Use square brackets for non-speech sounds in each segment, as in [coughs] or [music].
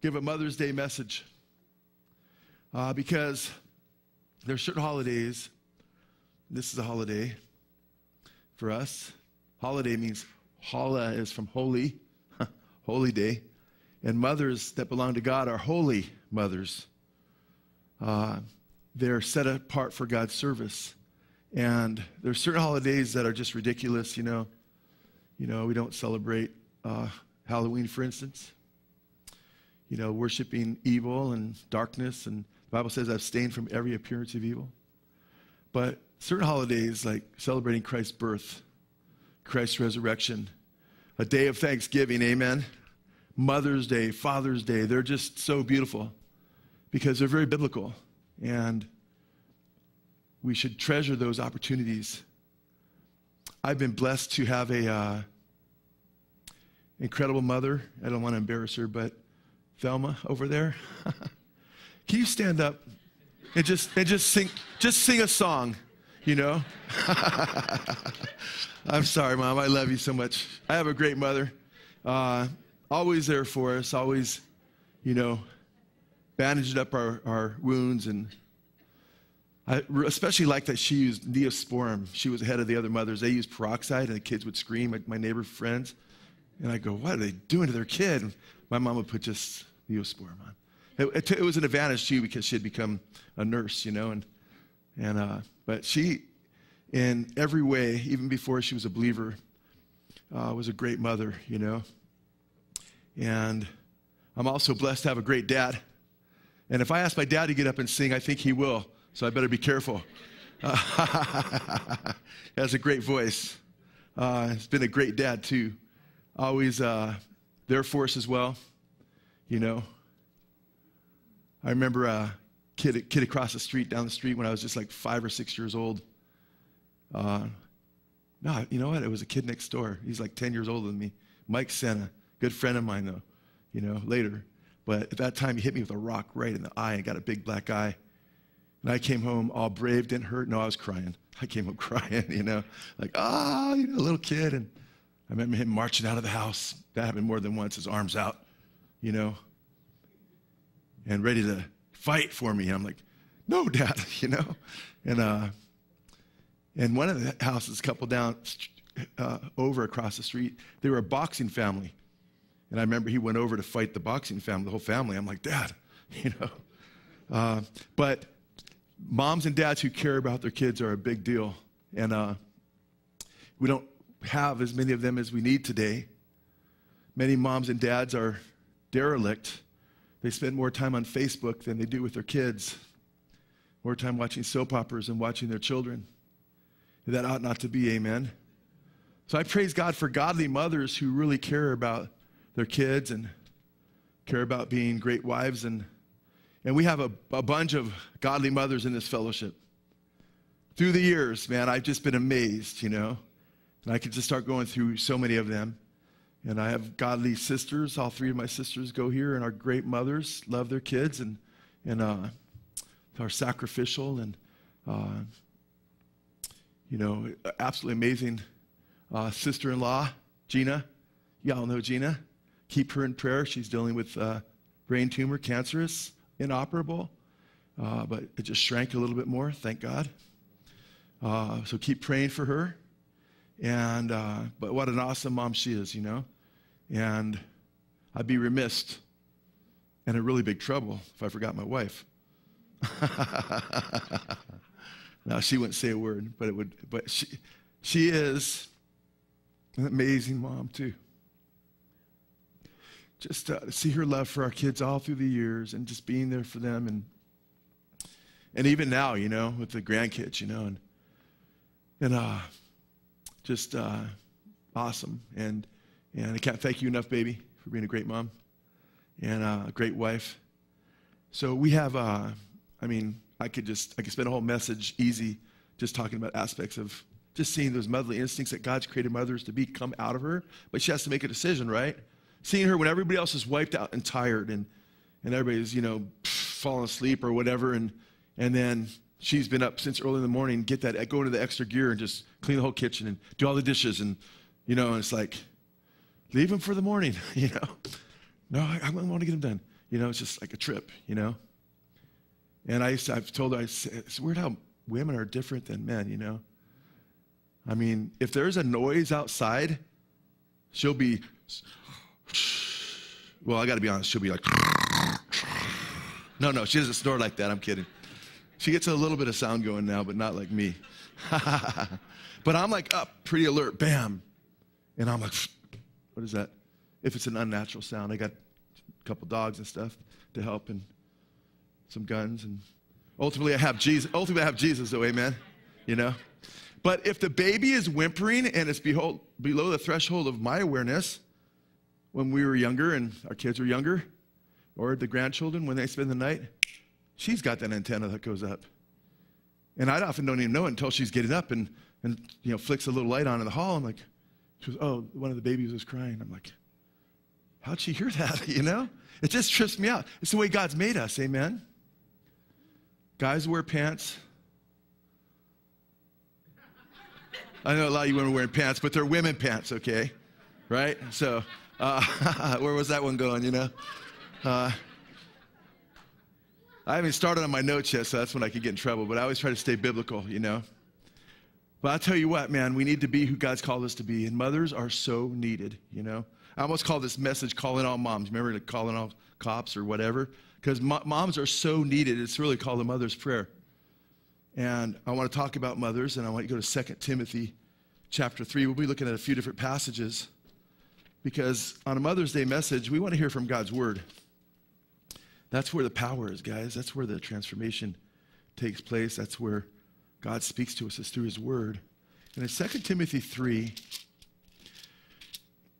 give a Mother's Day message uh, because there are certain holidays. This is a holiday for us. Holiday means hala is from holy, [laughs] holy day. And mothers that belong to God are holy mothers. Uh, they're set apart for God's service. And there are certain holidays that are just ridiculous, you know. You know, we don't celebrate uh, Halloween, for instance. You know, worshiping evil and darkness, and the Bible says, abstain from every appearance of evil. But certain holidays, like celebrating Christ's birth, Christ's resurrection, a day of thanksgiving, amen. Mother's Day, Father's Day, they're just so beautiful because they're very biblical. And we should treasure those opportunities. I've been blessed to have a uh, incredible mother. I don't want to embarrass her, but Thelma over there. [laughs] Can you stand up and just and just sing just sing a song, you know? [laughs] I'm sorry, mom. I love you so much. I have a great mother. Uh, always there for us. Always, you know, bandaged up our, our wounds and I especially like that she used neosporin. She was ahead of the other mothers. They used peroxide, and the kids would scream, like my neighbor friends. And I go, what are they doing to their kid? My mom would put just neosporin. It, it, was an advantage too because she had become a nurse, you know, and and uh, but she, in every way, even before she was a believer, uh, was a great mother, you know. And I'm also blessed to have a great dad. And if I ask my dad to get up and sing, I think he will so I better be careful. [laughs] Uh, has a great voice. Uh, he's been a great dad, too. Always uh, there for us as well, you know. I remember a kid, kid across the street, down the street, when I was just like five or six years old. Uh, no, you know what? It was a kid next door. He's like 10 years older than me. Mike Senna, good friend of mine, though, you know, later. But at that time, he hit me with a rock right in the eye and got a big black eye. And I came home all brave, didn't hurt. No, I was crying. I came home [laughs] crying, you know, like, ah, you know, a little kid. And I remember him marching out of the house. That happened more than once, his arms out, you know, and ready to fight for me. And I'm like, no, dad, [laughs] you know. And, uh, and one of the houses, a couple down uh, over across the street, they were a boxing family. And I remember he went over to fight the boxing family, the whole family. I'm like, Dad, [laughs] you know. Uh, but moms and dads who care about their kids are a big deal. And uh, we don't have as many of them as we need today. Many moms and dads are derelict. They spend more time on Facebook than they do with their kids, more time watching soap operas and watching their children. That ought not to be, amen. So I praise God for godly mothers who really care about their kids and care about being great wives and and we have a, a bunch of godly mothers in this fellowship. Through the years, man, I've just been amazed, you know. And I could just start going through so many of them. And I have godly sisters. All three of my sisters go here and our great mothers, love their kids, and, and uh, are sacrificial and, uh, you know, absolutely amazing uh, sister in law, Gina. Y'all know Gina. Keep her in prayer. She's dealing with uh, brain tumor, cancerous inoperable, uh, but it just shrank a little bit more, thank God. Uh, so keep praying for her. And, uh, but what an awesome mom she is, you know? And I'd be remiss and in really big trouble if I forgot my wife. [laughs] now, she wouldn't say a word, but it would, but she, she is an amazing mom, too just uh, see her love for our kids all through the years and just being there for them and and even now you know with the grandkids you know and and uh just uh awesome and and i can't thank you enough baby for being a great mom and a great wife so we have uh i mean i could just i could spend a whole message easy just talking about aspects of just seeing those motherly instincts that god's created mothers to be come out of her but she has to make a decision right Seeing her when everybody else is wiped out and tired and, and everybody's, you know, falling asleep or whatever. And, and then she's been up since early in the morning, get that, go into the extra gear and just clean the whole kitchen and do all the dishes. And, you know, and it's like, leave them for the morning, [laughs] you know. No, I, I want to get them done. You know, it's just like a trip, you know? And I, I've told her, it's weird how women are different than men, you know? I mean, if there's a noise outside, she'll be, well, I got to be honest, she'll be like, [laughs] no, no, she doesn't snore like that. I'm kidding. She gets a little bit of sound going now, but not like me. [laughs] but I'm like up, pretty alert, bam. And I'm like, [sniffs] what is that? If it's an unnatural sound, I got a couple dogs and stuff to help and some guns. And ultimately, I have Jesus. Ultimately, I have Jesus, though, amen? You know? But if the baby is whimpering and it's behold, below the threshold of my awareness when we were younger and our kids were younger, or the grandchildren when they spend the night, she's got that antenna that goes up. And I often don't even know it until she's getting up and, and you know, flicks a little light on in the hall. I'm like, she goes, oh, one of the babies was crying. I'm like, how'd she hear that? [laughs] you know? It just trips me out. It's the way God's made us, amen? Guys wear pants. I know a lot of you women are wearing pants, but they're women pants, okay? Right? So, uh, [laughs] where was that one going, you know? Uh, I haven't started on my notes yet, so that's when I could get in trouble, but I always try to stay biblical, you know? But I'll tell you what, man, we need to be who God's called us to be, and mothers are so needed, you know? I almost call this message calling all moms. Remember like calling all cops or whatever? Because mo- moms are so needed. It's really called a mother's prayer. And I want to talk about mothers, and I want to go to 2 Timothy chapter 3. We'll be looking at a few different passages because on a Mother's Day message, we want to hear from God's Word. That's where the power is, guys. That's where the transformation takes place. That's where God speaks to us, is through His Word. And in 2 Timothy 3,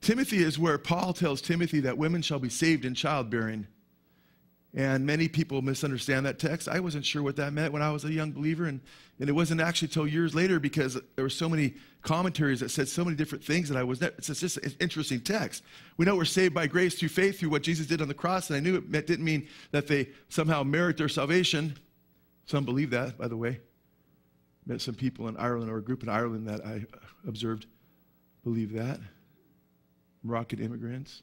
Timothy is where Paul tells Timothy that women shall be saved in childbearing. And many people misunderstand that text. I wasn't sure what that meant when I was a young believer, and, and it wasn't actually till years later because there were so many commentaries that said so many different things that I was. It's just an interesting text. We know we're saved by grace through faith through what Jesus did on the cross, and I knew it didn't mean that they somehow merit their salvation. Some believe that, by the way. Met some people in Ireland or a group in Ireland that I observed believe that. Moroccan immigrants.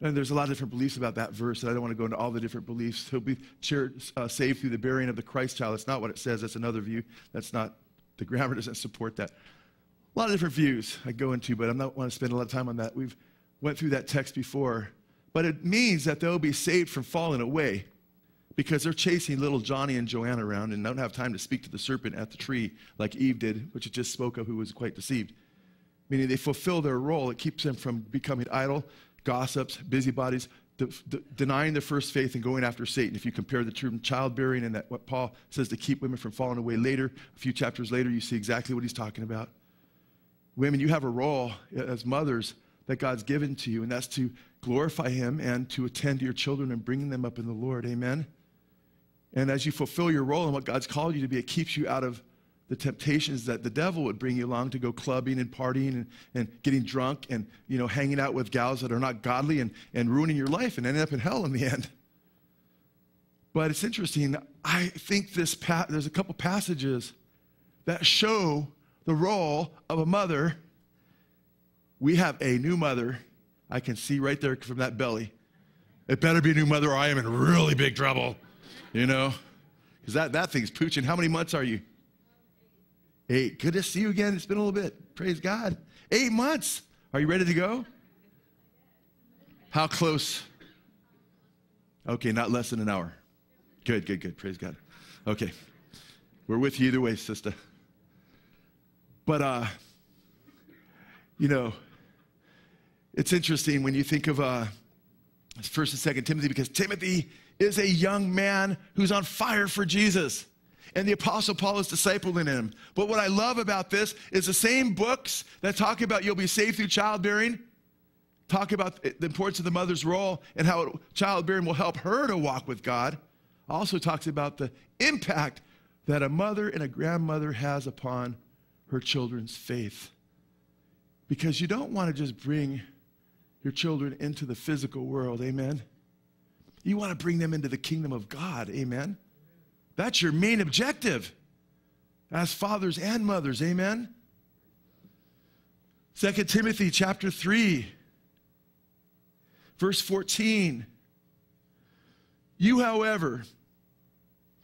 And there's a lot of different beliefs about that verse, and I don't want to go into all the different beliefs. He'll be uh, saved through the burying of the Christ child. That's not what it says. That's another view. That's not, the grammar [laughs] doesn't support that. A lot of different views I go into, but I'm not want to spend a lot of time on that. We've went through that text before. But it means that they'll be saved from falling away because they're chasing little Johnny and Joanna around and don't have time to speak to the serpent at the tree like Eve did, which it just spoke of, who was quite deceived. Meaning they fulfill their role. It keeps them from becoming idle gossips, busybodies, de- de- denying the first faith and going after Satan. If you compare the term childbearing and that what Paul says to keep women from falling away later, a few chapters later, you see exactly what he's talking about. Women, you have a role as mothers that God's given to you, and that's to glorify Him and to attend to your children and bringing them up in the Lord. Amen. And as you fulfill your role and what God's called you to be, it keeps you out of the temptations that the devil would bring you along to go clubbing and partying and, and getting drunk and you know hanging out with gals that are not godly and, and ruining your life and ending up in hell in the end. But it's interesting i think this pa- there's a couple passages that show the role of a mother. We have a new mother. I can see right there from that belly. It better be a new mother or i am in really big trouble you know? Because that, that thing's pooching. How many months are you Eight. Good to see you again. It's been a little bit. Praise God. Eight months. Are you ready to go? How close? Okay, not less than an hour. Good, good, good. Praise God. Okay. We're with you either way, sister. But, uh, you know, it's interesting when you think of uh, First and Second Timothy because Timothy is a young man who's on fire for Jesus and the Apostle Paul is discipling him. But what I love about this is the same books that talk about you'll be saved through childbearing, talk about the importance of the mother's role and how childbearing will help her to walk with God. Also talks about the impact that a mother and a grandmother has upon her children's faith. Because you don't want to just bring your children into the physical world, amen? You want to bring them into the kingdom of God, amen? That's your main objective as fathers and mothers. Amen. 2 Timothy chapter 3 verse 14 You, however,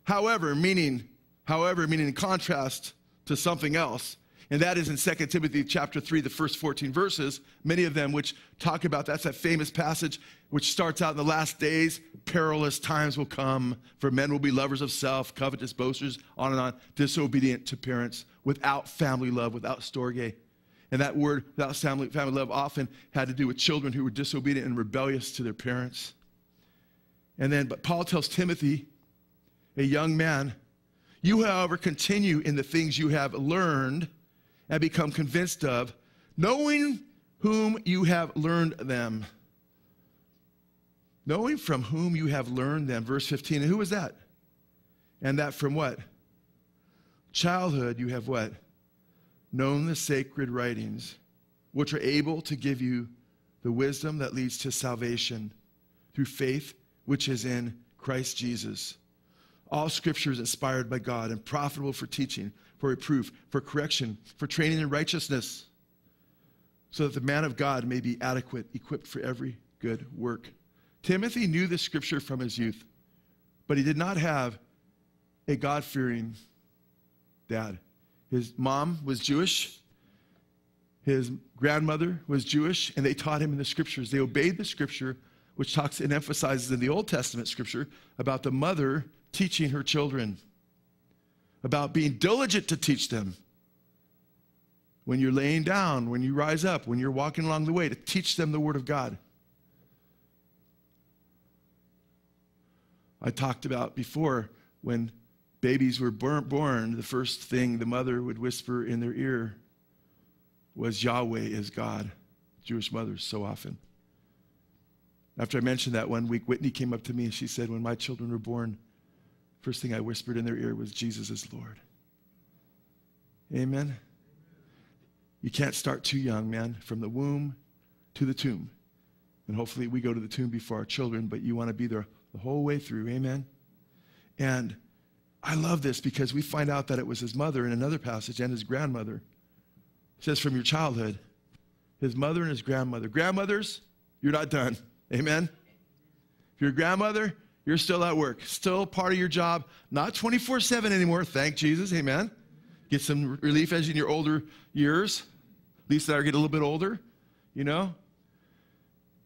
however, meaning, however, meaning in contrast to something else, and that is in 2 Timothy chapter 3, the first 14 verses, many of them which talk about that's that famous passage which starts out in the last days, perilous times will come, for men will be lovers of self, covetous boasters, on and on, disobedient to parents, without family love, without storge. And that word, without family, family love, often had to do with children who were disobedient and rebellious to their parents. And then, but Paul tells Timothy, a young man, you, however, continue in the things you have learned and become convinced of, knowing whom you have learned them. Knowing from whom you have learned them. Verse 15. And who was that? And that from what? Childhood, you have what? Known the sacred writings, which are able to give you the wisdom that leads to salvation through faith, which is in Christ Jesus. All scripture is inspired by God and profitable for teaching, for reproof, for correction, for training in righteousness, so that the man of God may be adequate, equipped for every good work. Timothy knew the scripture from his youth, but he did not have a God fearing dad. His mom was Jewish, his grandmother was Jewish, and they taught him in the scriptures. They obeyed the scripture, which talks and emphasizes in the Old Testament scripture about the mother teaching her children about being diligent to teach them. When you're laying down, when you rise up, when you're walking along the way, to teach them the Word of God. I talked about before when babies were born, the first thing the mother would whisper in their ear was Yahweh is God. Jewish mothers so often. After I mentioned that one week, Whitney came up to me and she said, When my children were born, First thing I whispered in their ear was, Jesus is Lord. Amen. You can't start too young, man, from the womb to the tomb. And hopefully we go to the tomb before our children, but you want to be there the whole way through. Amen. And I love this because we find out that it was his mother in another passage and his grandmother. It says from your childhood, his mother and his grandmother. Grandmothers, you're not done. Amen. If you're a grandmother, you're still at work, still part of your job, not 24 7 anymore. Thank Jesus. Amen. Get some relief as in your older years. At least I get a little bit older, you know?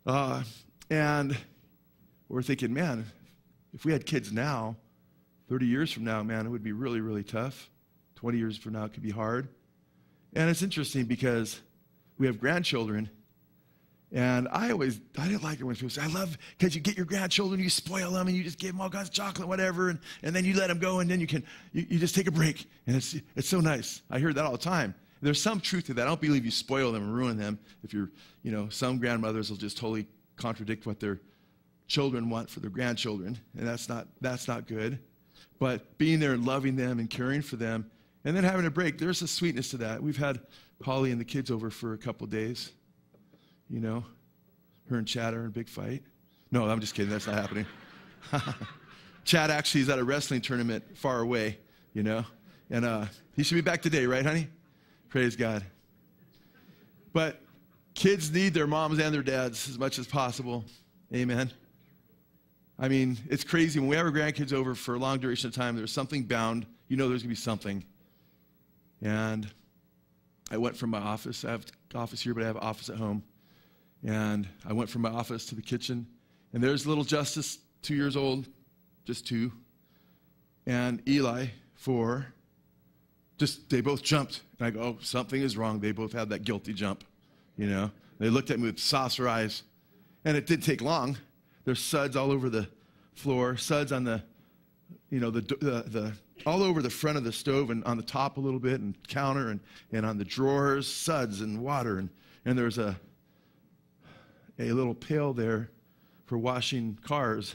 Uh, and we're thinking, man, if we had kids now, 30 years from now, man, it would be really, really tough. 20 years from now, it could be hard. And it's interesting because we have grandchildren and I always, I didn't like it when people say, I love, because you get your grandchildren, you spoil them, and you just give them all kinds of chocolate, whatever, and, and then you let them go, and then you can, you, you just take a break. And it's, it's so nice. I hear that all the time. There's some truth to that. I don't believe you spoil them and ruin them. If you're, you know, some grandmothers will just totally contradict what their children want for their grandchildren, and that's not, that's not good. But being there and loving them and caring for them, and then having a break, there's a sweetness to that. We've had Holly and the kids over for a couple days you know, her and Chad are in a big fight. No, I'm just kidding. That's not happening. [laughs] Chad actually is at a wrestling tournament far away, you know, and uh, he should be back today, right, honey? Praise God. But kids need their moms and their dads as much as possible. Amen. I mean, it's crazy. When we have our grandkids over for a long duration of time, there's something bound. You know there's going to be something. And I went from my office. I have office here, but I have office at home. And I went from my office to the kitchen, and there's little Justice, two years old, just two, and Eli, four. Just, they both jumped. And I go, oh, something is wrong. They both had that guilty jump, you know. They looked at me with saucer eyes. And it didn't take long. There's suds all over the floor, suds on the, you know, the, the, the all over the front of the stove and on the top a little bit and counter and, and on the drawers, suds and water. And, and there's a, a little pail there for washing cars.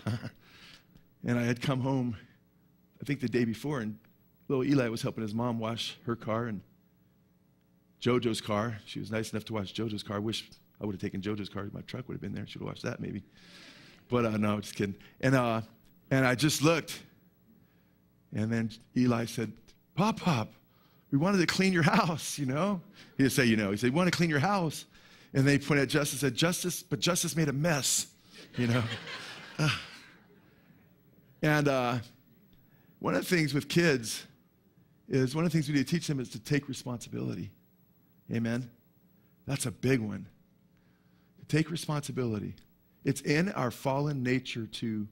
[laughs] and I had come home, I think the day before, and little Eli was helping his mom wash her car and JoJo's car. She was nice enough to wash JoJo's car. I wish I would have taken JoJo's car. My truck would have been there. she should have watched that maybe. But uh, no, just kidding. And, uh, and I just looked. And then Eli said, Pop, Pop, we wanted to clean your house, you know? He didn't say, you know. He said, we want to clean your house. And they pointed at Justice and said, Justice, but Justice made a mess, you know. [laughs] And uh, one of the things with kids is one of the things we need to teach them is to take responsibility. Amen? That's a big one. Take responsibility. It's in our fallen nature to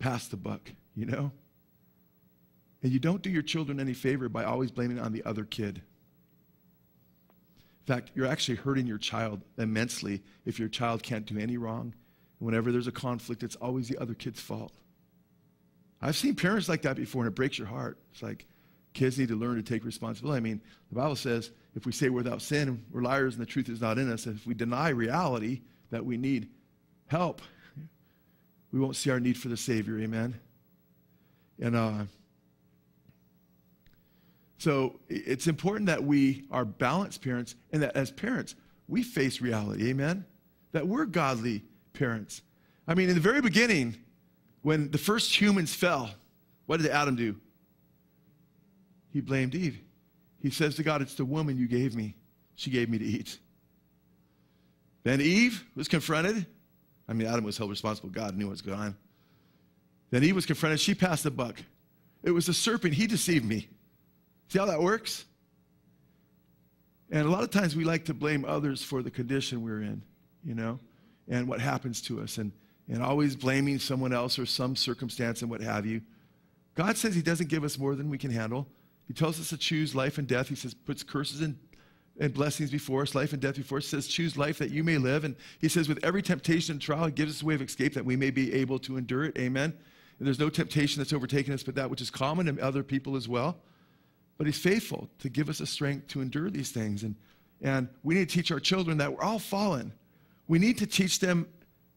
pass the buck, you know? And you don't do your children any favor by always blaming on the other kid. In fact, you're actually hurting your child immensely if your child can't do any wrong. Whenever there's a conflict, it's always the other kid's fault. I've seen parents like that before, and it breaks your heart. It's like kids need to learn to take responsibility. I mean, the Bible says if we say without sin, we're liars and the truth is not in us. And if we deny reality that we need help, we won't see our need for the Savior. Amen. And uh, so it's important that we are balanced parents and that as parents, we face reality. Amen. That we're godly parents. I mean, in the very beginning, when the first humans fell, what did Adam do? He blamed Eve. He says to God, It's the woman you gave me. She gave me to eat. Then Eve was confronted. I mean, Adam was held responsible. God knew what was going on. Then Eve was confronted. She passed the buck. It was the serpent. He deceived me. See how that works? And a lot of times we like to blame others for the condition we're in, you know, and what happens to us, and, and always blaming someone else or some circumstance and what have you. God says He doesn't give us more than we can handle. He tells us to choose life and death. He says, puts curses and, and blessings before us, life and death before us. He says, choose life that you may live. And he says, with every temptation and trial, he gives us a way of escape that we may be able to endure it. Amen. And there's no temptation that's overtaken us but that which is common to other people as well. But he's faithful to give us a strength to endure these things. And, and we need to teach our children that we're all fallen. We need to teach them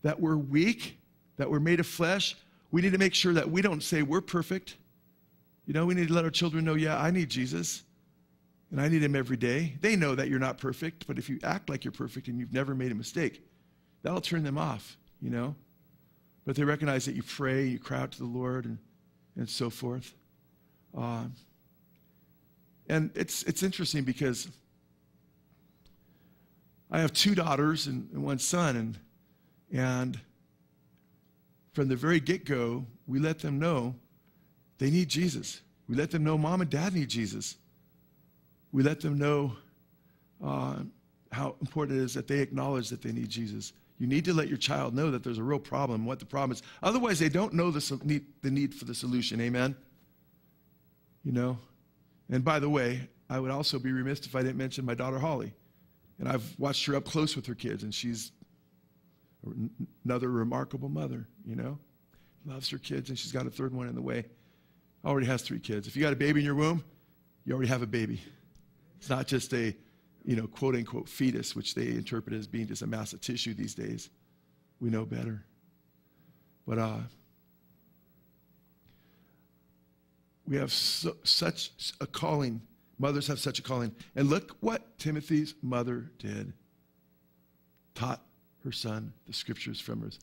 that we're weak, that we're made of flesh. We need to make sure that we don't say we're perfect you know, we need to let our children know, yeah, I need Jesus and I need him every day. They know that you're not perfect, but if you act like you're perfect and you've never made a mistake, that'll turn them off, you know? But they recognize that you pray, you cry out to the Lord, and, and so forth. Uh, and it's, it's interesting because I have two daughters and, and one son, and, and from the very get go, we let them know they need Jesus. We let them know mom and dad need Jesus. We let them know uh, how important it is that they acknowledge that they need Jesus. You need to let your child know that there's a real problem, what the problem is. Otherwise, they don't know the the need for the solution. Amen? You know? And by the way, I would also be remiss if I didn't mention my daughter Holly. And I've watched her up close with her kids, and she's another remarkable mother, you know? Loves her kids, and she's got a third one in the way already has three kids. If you got a baby in your womb, you already have a baby. It's not just a, you know, quote unquote fetus, which they interpret as being just a mass of tissue these days. We know better. But uh, we have so, such a calling. Mothers have such a calling. And look what Timothy's mother did taught her son the scriptures from his,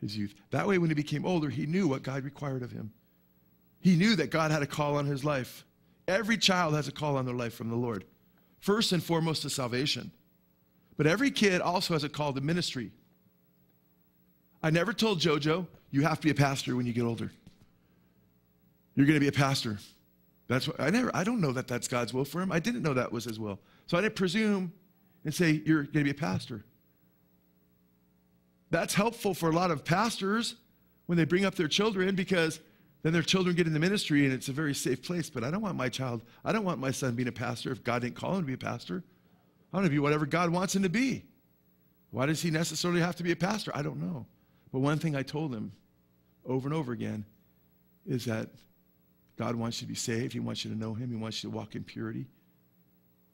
his youth. That way, when he became older, he knew what God required of him. He knew that God had a call on his life. Every child has a call on their life from the Lord, first and foremost to salvation. But every kid also has a call to ministry. I never told JoJo, you have to be a pastor when you get older. You're going to be a pastor. That's what I never, I don't know that that's God's will for him. I didn't know that was his will. So I didn't presume and say, you're going to be a pastor. That's helpful for a lot of pastors when they bring up their children because then their children get in the ministry and it's a very safe place. But I don't want my child, I don't want my son being a pastor if God didn't call him to be a pastor. I want to be whatever God wants him to be. Why does he necessarily have to be a pastor? I don't know. But one thing I told him over and over again is that God wants you to be saved. He wants you to know him. He wants you to walk in purity.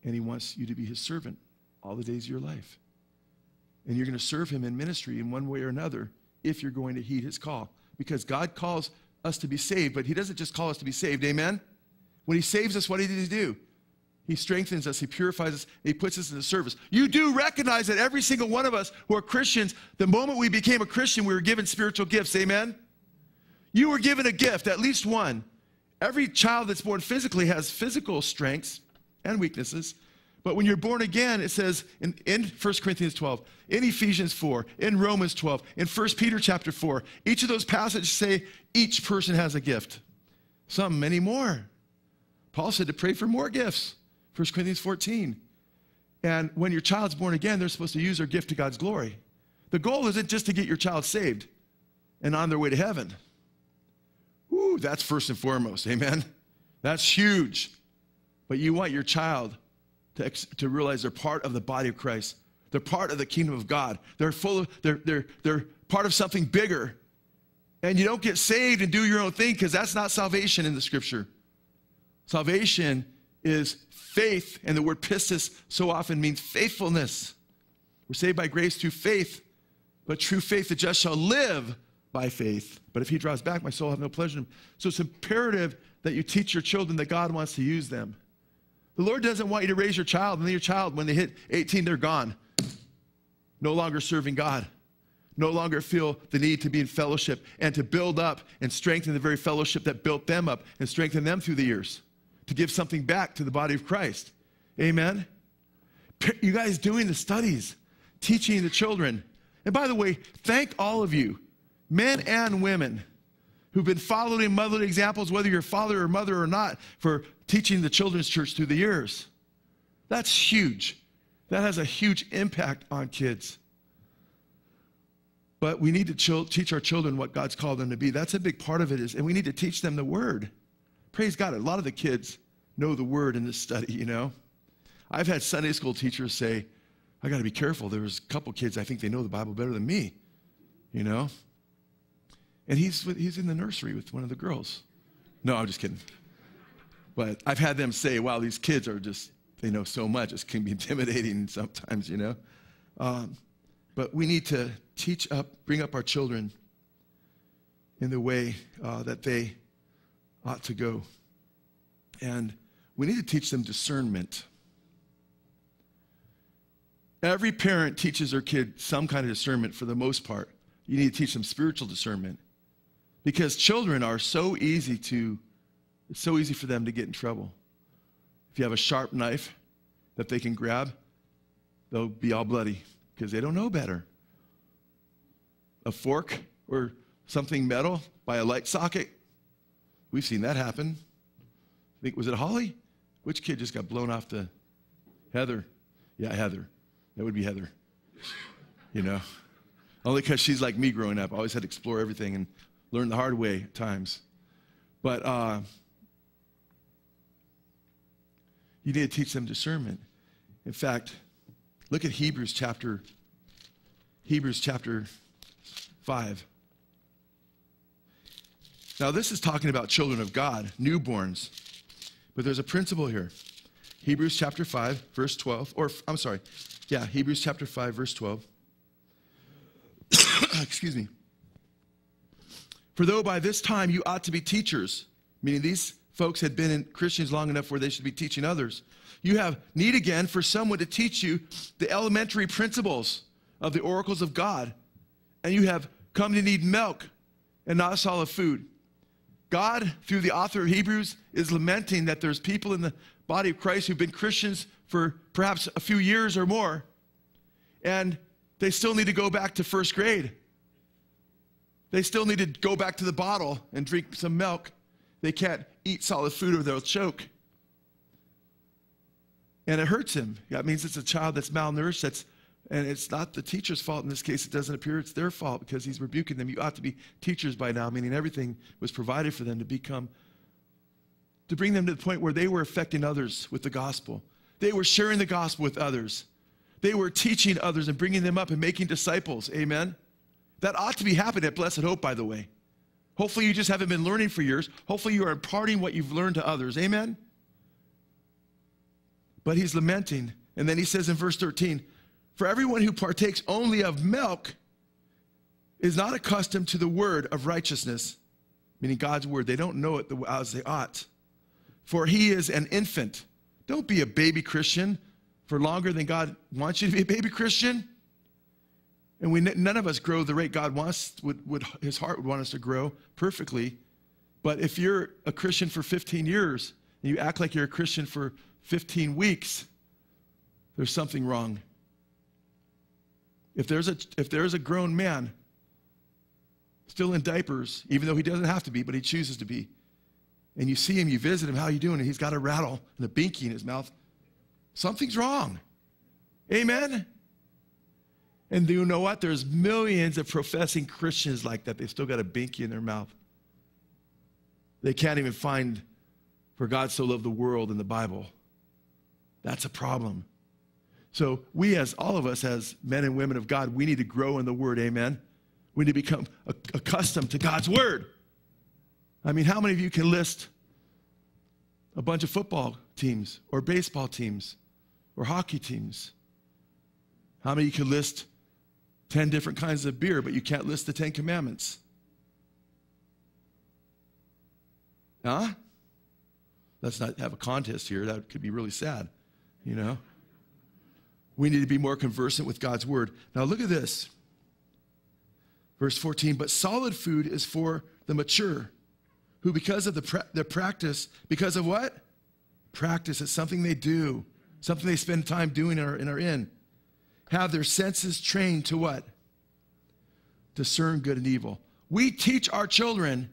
And he wants you to be his servant all the days of your life. And you're going to serve him in ministry in one way or another if you're going to heed his call. Because God calls us to be saved, but He doesn't just call us to be saved. Amen? When He saves us, what did He do? He strengthens us, He purifies us, He puts us in the service. You do recognize that every single one of us who are Christians, the moment we became a Christian, we were given spiritual gifts. Amen? You were given a gift, at least one. Every child that's born physically has physical strengths and weaknesses, But when you're born again, it says in, in 1 Corinthians 12, in Ephesians 4, in Romans 12, in 1 Peter chapter 4, each of those passages say each person has a gift. Some, many more. Paul said to pray for more gifts, 1 Corinthians 14. And when your child's born again, they're supposed to use their gift to God's glory. The goal isn't just to get your child saved and on their way to heaven. Ooh, that's first and foremost. Amen. That's huge. But you want your child to, to realize they're part of the body of Christ. They're part of the kingdom of God. They're full of, they're, they're, they're part of something bigger. And you don't get saved and do your own thing because that's not salvation in the scripture. Salvation is faith, and the word pistis so often means faithfulness. We're saved by grace through faith, but true faith, the just shall live by faith. But if he draws back, my soul have no pleasure in him. So it's imperative that you teach your children that God wants to use them. The Lord doesn't want you to raise your child, and then your child, when they hit 18, they're gone. No longer serving God. No longer feel the need to be in fellowship and to build up and strengthen the very fellowship that built them up and strengthen them through the years. To give something back to the body of Christ. Amen? You guys doing the studies, teaching the children. And by the way, thank all of you, men and women, who've been following motherly examples, whether you're father or mother or not, for teaching the children's church through the years. That's huge. That has a huge impact on kids. But we need to ch- teach our children what God's called them to be. That's a big part of it is, and we need to teach them the word. Praise God. A lot of the kids know the word in this study, you know. I've had Sunday school teachers say, I got to be careful. There was a couple kids, I think they know the Bible better than me, you know. And he's, he's in the nursery with one of the girls. No, I'm just kidding. But I've had them say, wow, these kids are just, they know so much. It can be [laughs] intimidating sometimes, you know. Um, but we need to teach up, bring up our children in the way uh, that they ought to go. And we need to teach them discernment. Every parent teaches their kid some kind of discernment for the most part. You need to teach them spiritual discernment because children are so easy to, it's so easy for them to get in trouble. If you have a sharp knife that they can grab, they'll be all bloody because they don't know better. A fork or something metal by a light socket, we've seen that happen. I think, was it Holly? Which kid just got blown off the Heather? Yeah, Heather. That would be Heather. You know? Only because she's like me growing up. I always had to explore everything and learn the hard way at times. But uh, you need to teach them discernment. In fact, look at Hebrews chapter Hebrews chapter 5. Now, this is talking about children of God, newborns. But there's a principle here. Hebrews chapter 5, verse 12, or I'm sorry, yeah, Hebrews chapter 5, verse 12. [coughs] Excuse me. For though by this time you ought to be teachers, meaning these folks had been in Christians long enough where they should be teaching others, you have need again for someone to teach you the elementary principles of the oracles of God. And you have come to need milk and not solid food. God, through the author of Hebrews, is lamenting that there's people in the body of Christ who've been Christians for perhaps a few years or more, and they still need to go back to first grade. They still need to go back to the bottle and drink some milk. They can't eat solid food or they'll choke. And it hurts him. That means it's a child that's malnourished, that's and it's not the teacher's fault in this case. It doesn't appear it's their fault because he's rebuking them. You ought to be teachers by now, meaning everything was provided for them to become, to bring them to the point where they were affecting others with the gospel. They were sharing the gospel with others. They were teaching others and bringing them up and making disciples. Amen. That ought to be happening at Blessed Hope, by the way. Hopefully, you just haven't been learning for years. Hopefully, you are imparting what you've learned to others. Amen? But he's lamenting. And then he says in verse 13, For everyone who partakes only of milk is not accustomed to the word of righteousness, meaning God's word. They don't know it as they ought. For he is an infant. Don't be a baby Christian for longer than God wants you to be a baby Christian. And we, none of us grow the rate God wants, would, would, his heart would want us to grow perfectly. But if you're a Christian for 15 years and you act like you're a Christian for 15 weeks, there's something wrong. If there's a, if there's a grown man still in diapers, even though he doesn't have to be, but he chooses to be, and you see him, you visit him, how you doing? And he's got a rattle and a binky in his mouth. Something's wrong. Amen? And do you know what? There's millions of professing Christians like that. They've still got a binky in their mouth. They can't even find, for God so loved the world in the Bible. That's a problem. So, we, as all of us, as men and women of God, we need to grow in the Word. Amen. We need to become accustomed to God's Word. I mean, how many of you can list a bunch of football teams or baseball teams or hockey teams? How many of you can list 10 different kinds of beer, but you can't list the 10 commandments? Huh? Let's not have a contest here. That could be really sad, you know? We need to be more conversant with God's word. Now, look at this. Verse 14, but solid food is for the mature, who, because of the, pra- the practice, because of what? Practice. It's something they do, something they spend time doing and are, are in. Have their senses trained to what? Discern good and evil. We teach our children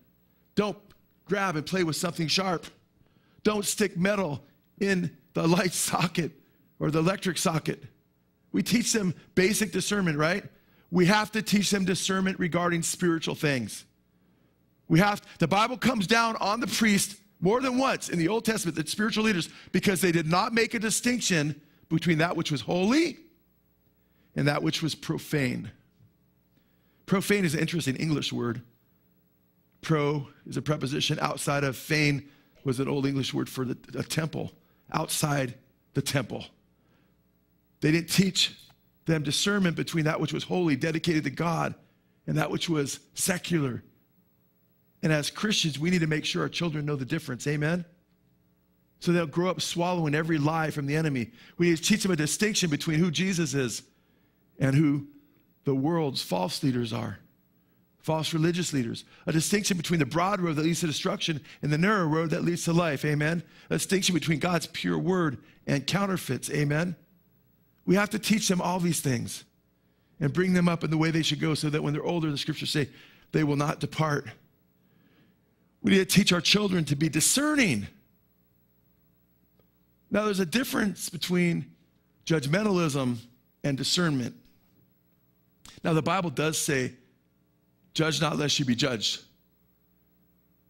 don't grab and play with something sharp. Don't stick metal in the light [laughs] socket or the electric socket. We teach them basic discernment, right? We have to teach them discernment regarding spiritual things. We have the Bible comes down on the priest more than once in the Old Testament, the spiritual leaders, because they did not make a distinction between that which was holy and that which was profane. Profane is an interesting English word. Pro is a preposition. Outside of fane was an old English word for the, a temple, outside the temple. They didn't teach them discernment between that which was holy, dedicated to God, and that which was secular. And as Christians, we need to make sure our children know the difference. Amen? So they'll grow up swallowing every lie from the enemy. We need to teach them a distinction between who Jesus is and who the world's false leaders are false religious leaders, a distinction between the broad road that leads to destruction and the narrow road that leads to life. Amen. A distinction between God's pure word and counterfeits. Amen. We have to teach them all these things and bring them up in the way they should go so that when they're older, the scriptures say they will not depart. We need to teach our children to be discerning. Now, there's a difference between judgmentalism and discernment. Now, the Bible does say, judge not lest you be judged.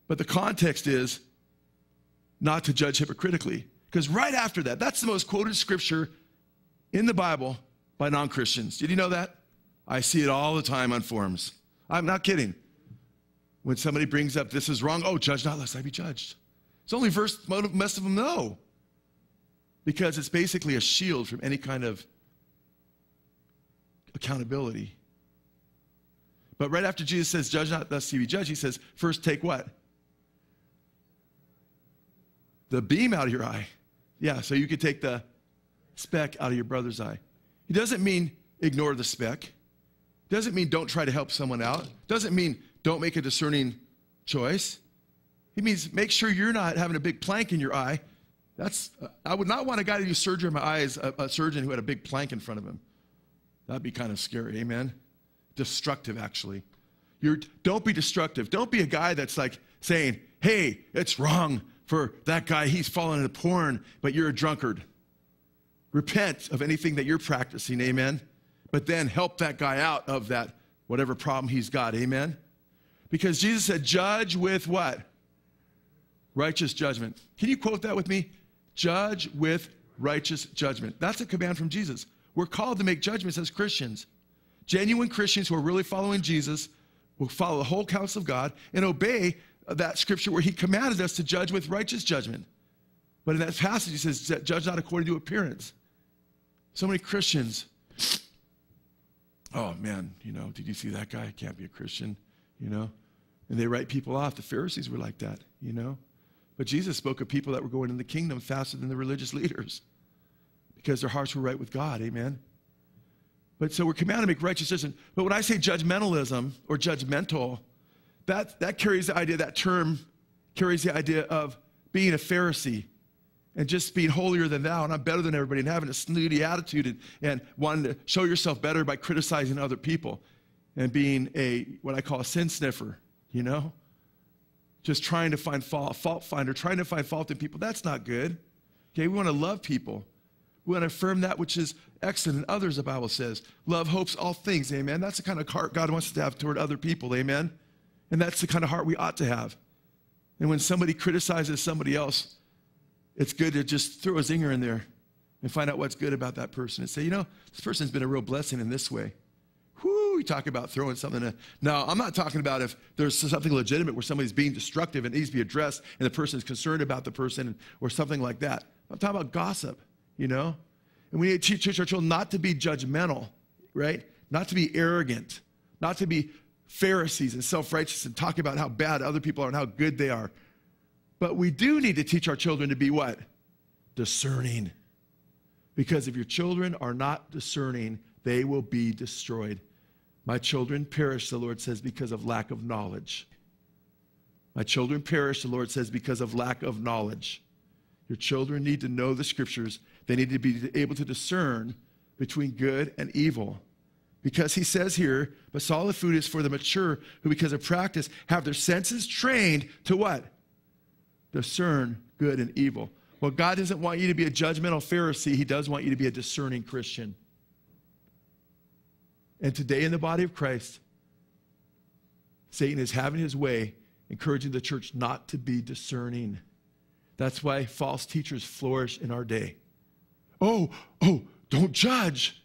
But the context is not to judge hypocritically. Because right after that, that's the most quoted scripture in the Bible by non Christians. Did you know that? I see it all the time on forums. I'm not kidding when somebody brings up this is wrong, oh, judge not lest I be judged. It's only verse most of them know because it's basically a shield from any kind of accountability. But right after Jesus says, Judge not lest you be judged, he says, First take what? The beam out of your eye. Yeah, so you could take the speck out of your brother's eye. He doesn't mean ignore the speck. Doesn't mean don't try to help someone out. Doesn't mean don't make a discerning choice. He means make sure you're not having a big plank in your eye. That's I would not want a guy to do surgery on my eyes, a, a surgeon who had a big plank in front of him. That'd be kind of scary, amen. Destructive, actually. You're, don't be destructive. Don't be a guy that's like saying, hey, it's wrong for that guy. He's fallen into porn, but you're a drunkard. Repent of anything that you're practicing, amen. But then help that guy out of that, whatever problem he's got, amen. Because Jesus said, judge with what? Righteous judgment. Can you quote that with me? Judge with righteous judgment. That's a command from Jesus. We're called to make judgments as Christians. Genuine Christians who are really following Jesus will follow the whole counsel of God and obey that scripture where he commanded us to judge with righteous judgment. But in that passage, he says, judge not according to appearance. So many Christians, oh man, you know, did you see that guy? Can't be a Christian, you know? And they write people off. The Pharisees were like that, you know? But Jesus spoke of people that were going in the kingdom faster than the religious [laughs] leaders because their hearts were right with God. Amen? But so we're commanded to make righteous decisions. But when I say judgmentalism or judgmental, that, that carries the idea, that term carries the idea of being a Pharisee. and just being holier than thou and I'm better than everybody and having a snooty attitude and, and wanting to show yourself better by criticizing other people and being a what I call a sin sniffer, you know? Just trying to find fault, fault finder, trying to find fault in people. That's not good. Okay, we want to love people. We want to affirm that which is excellent in others, the Bible says. Love hopes all things, amen. That's the kind of heart God wants us to have toward other people, amen. And that's the kind of heart we ought to have. And when somebody criticizes somebody else, it's good to just throw a zinger in there and find out what's good about that person and say, you know, this person's been a real blessing in this way. Whoo, we talk about throwing something. In. No, I'm not talking about if there's something legitimate where somebody's being destructive and needs to be addressed and the person is concerned about the person or something like that. I'm talking about gossip, you know? And we need to teach our children not to be judgmental, right? Not to be arrogant, not to be Pharisees and self righteous and talk about how bad other people are and how good they are. But we do need to teach our children to be what? Discerning. Because if your children are not discerning, they will be destroyed. My children perish, the Lord says, because of lack of knowledge. My children perish, the Lord says, because of lack of knowledge. Your children need to know the scriptures. They need to be able to discern between good and evil. Because he says here, but solid food is for the mature who, because of practice, have their senses trained to what? Discern good and evil. Well, God doesn't want you to be a judgmental Pharisee, He does want you to be a discerning Christian. And today in the body of Christ, Satan is having his way, encouraging the church not to be discerning. That's why false teachers flourish in our day. Oh, oh, don't judge.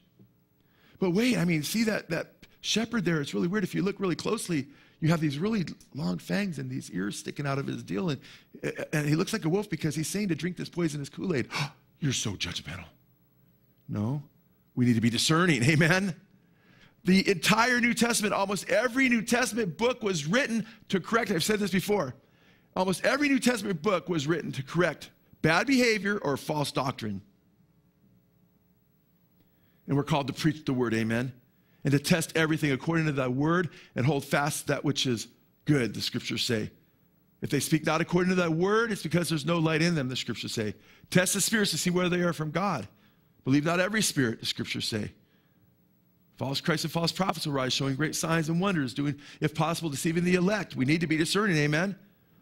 But wait, I mean, see that, that shepherd there? It's really weird. If you look really closely, you have these really long fangs and these ears sticking out of his deal. And, and he looks like a wolf because he's saying to drink this poisonous Kool Aid. Oh, you're so judgmental. No, we need to be discerning. Amen. The entire New Testament, almost every New Testament book was written to correct. I've said this before. Almost every New Testament book was written to correct bad behavior or false doctrine. And we're called to preach the word, amen? And to test everything according to that word and hold fast that which is good, the scriptures say. If they speak not according to that word, it's because there's no light in them, the scriptures say. Test the spirits to see whether they are from God. Believe not every spirit, the scriptures say. False Christ and false prophets will rise, showing great signs and wonders, doing, if possible, deceiving the elect. We need to be discerning, amen?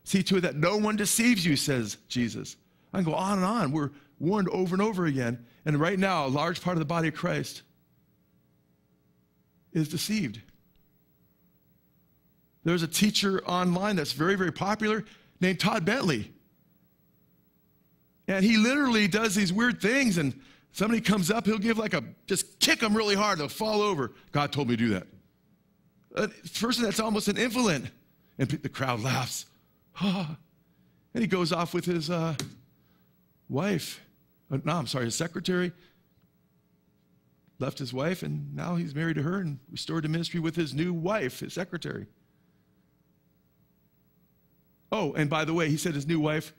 See to it that no one deceives you, says Jesus. I can go on and on. We're warned over and over again. And right now, a large part of the body of Christ is deceived. There's a teacher online that's very, very popular named Todd Bentley. And he literally does these weird things, and somebody comes up, he'll give like a, just kick them really hard, they'll fall over. God told me to do that. A person that's almost an invalid. And the crowd laughs. [gasps] and he goes off with his uh, wife. Uh, no, I'm sorry, his secretary left his wife, and now he's married to her and restored to ministry with his new wife, his secretary. Oh, and by the way, he said his new wife,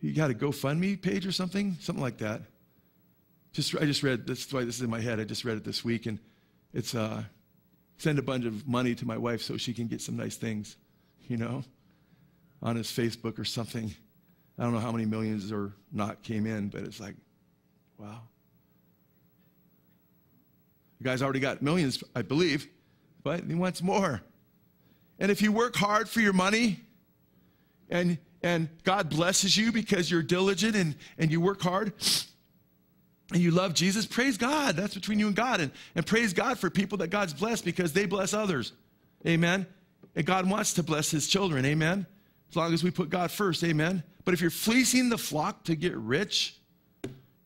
he got a GoFundMe page or something, something like that. Just I just read. That's why this is in my head. I just read it this week, and it's uh, send a bunch of money to my wife so she can get some nice things, you know, on his Facebook or something. I don't know how many millions or not came in, but it's like, wow. The guy's already got millions, I believe, but he wants more. And if you work hard for your money and, and God blesses you because you're diligent and, and you work hard and you love Jesus, praise God. That's between you and God. And, and praise God for people that God's blessed because they bless others. Amen. And God wants to bless his children. Amen. As long as we put God first. Amen. But if you're fleecing the flock to get rich,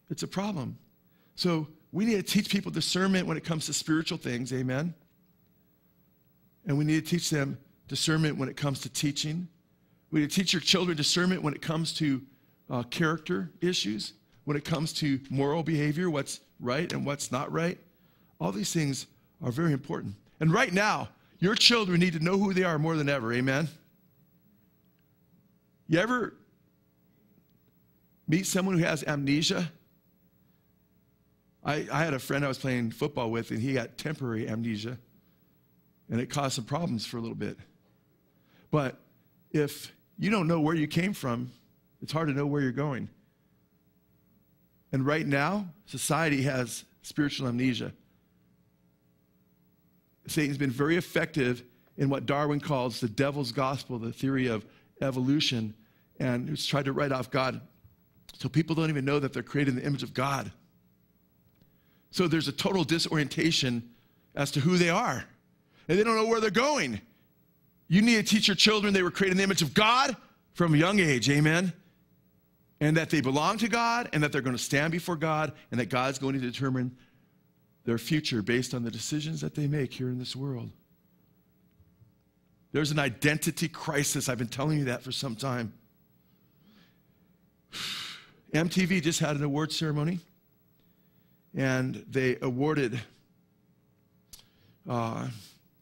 it's a problem. So we need to teach people discernment when it comes to spiritual things, amen? And we need to teach them discernment when it comes to teaching. We need to teach your children discernment when it comes to uh, character issues, when it comes to moral behavior, what's right and what's not right. All these things are very important. And right now, your children need to know who they are more than ever, amen? You ever meet someone who has amnesia. I, I had a friend I was playing football with, and he got temporary amnesia, and it caused some problems for a little bit. But if you don't know where you came from, it's hard to know where you're going. And right now, society has spiritual amnesia. Satan's been very effective in what Darwin calls the devil's gospel, the theory of evolution, and who's tried to write off God. So people don't even know that they're created in the image of God. So there's a total disorientation as to who they are, and they don't know where they're going. You need to teach your children they were created in the image of God from a young age, amen? And that they belong to God, and that they're going to stand before God, and that God's going to determine their future based on the decisions that they make here in this world. There's an identity crisis. I've been telling you that for some time. MTV just had an award ceremony, and they awarded, uh,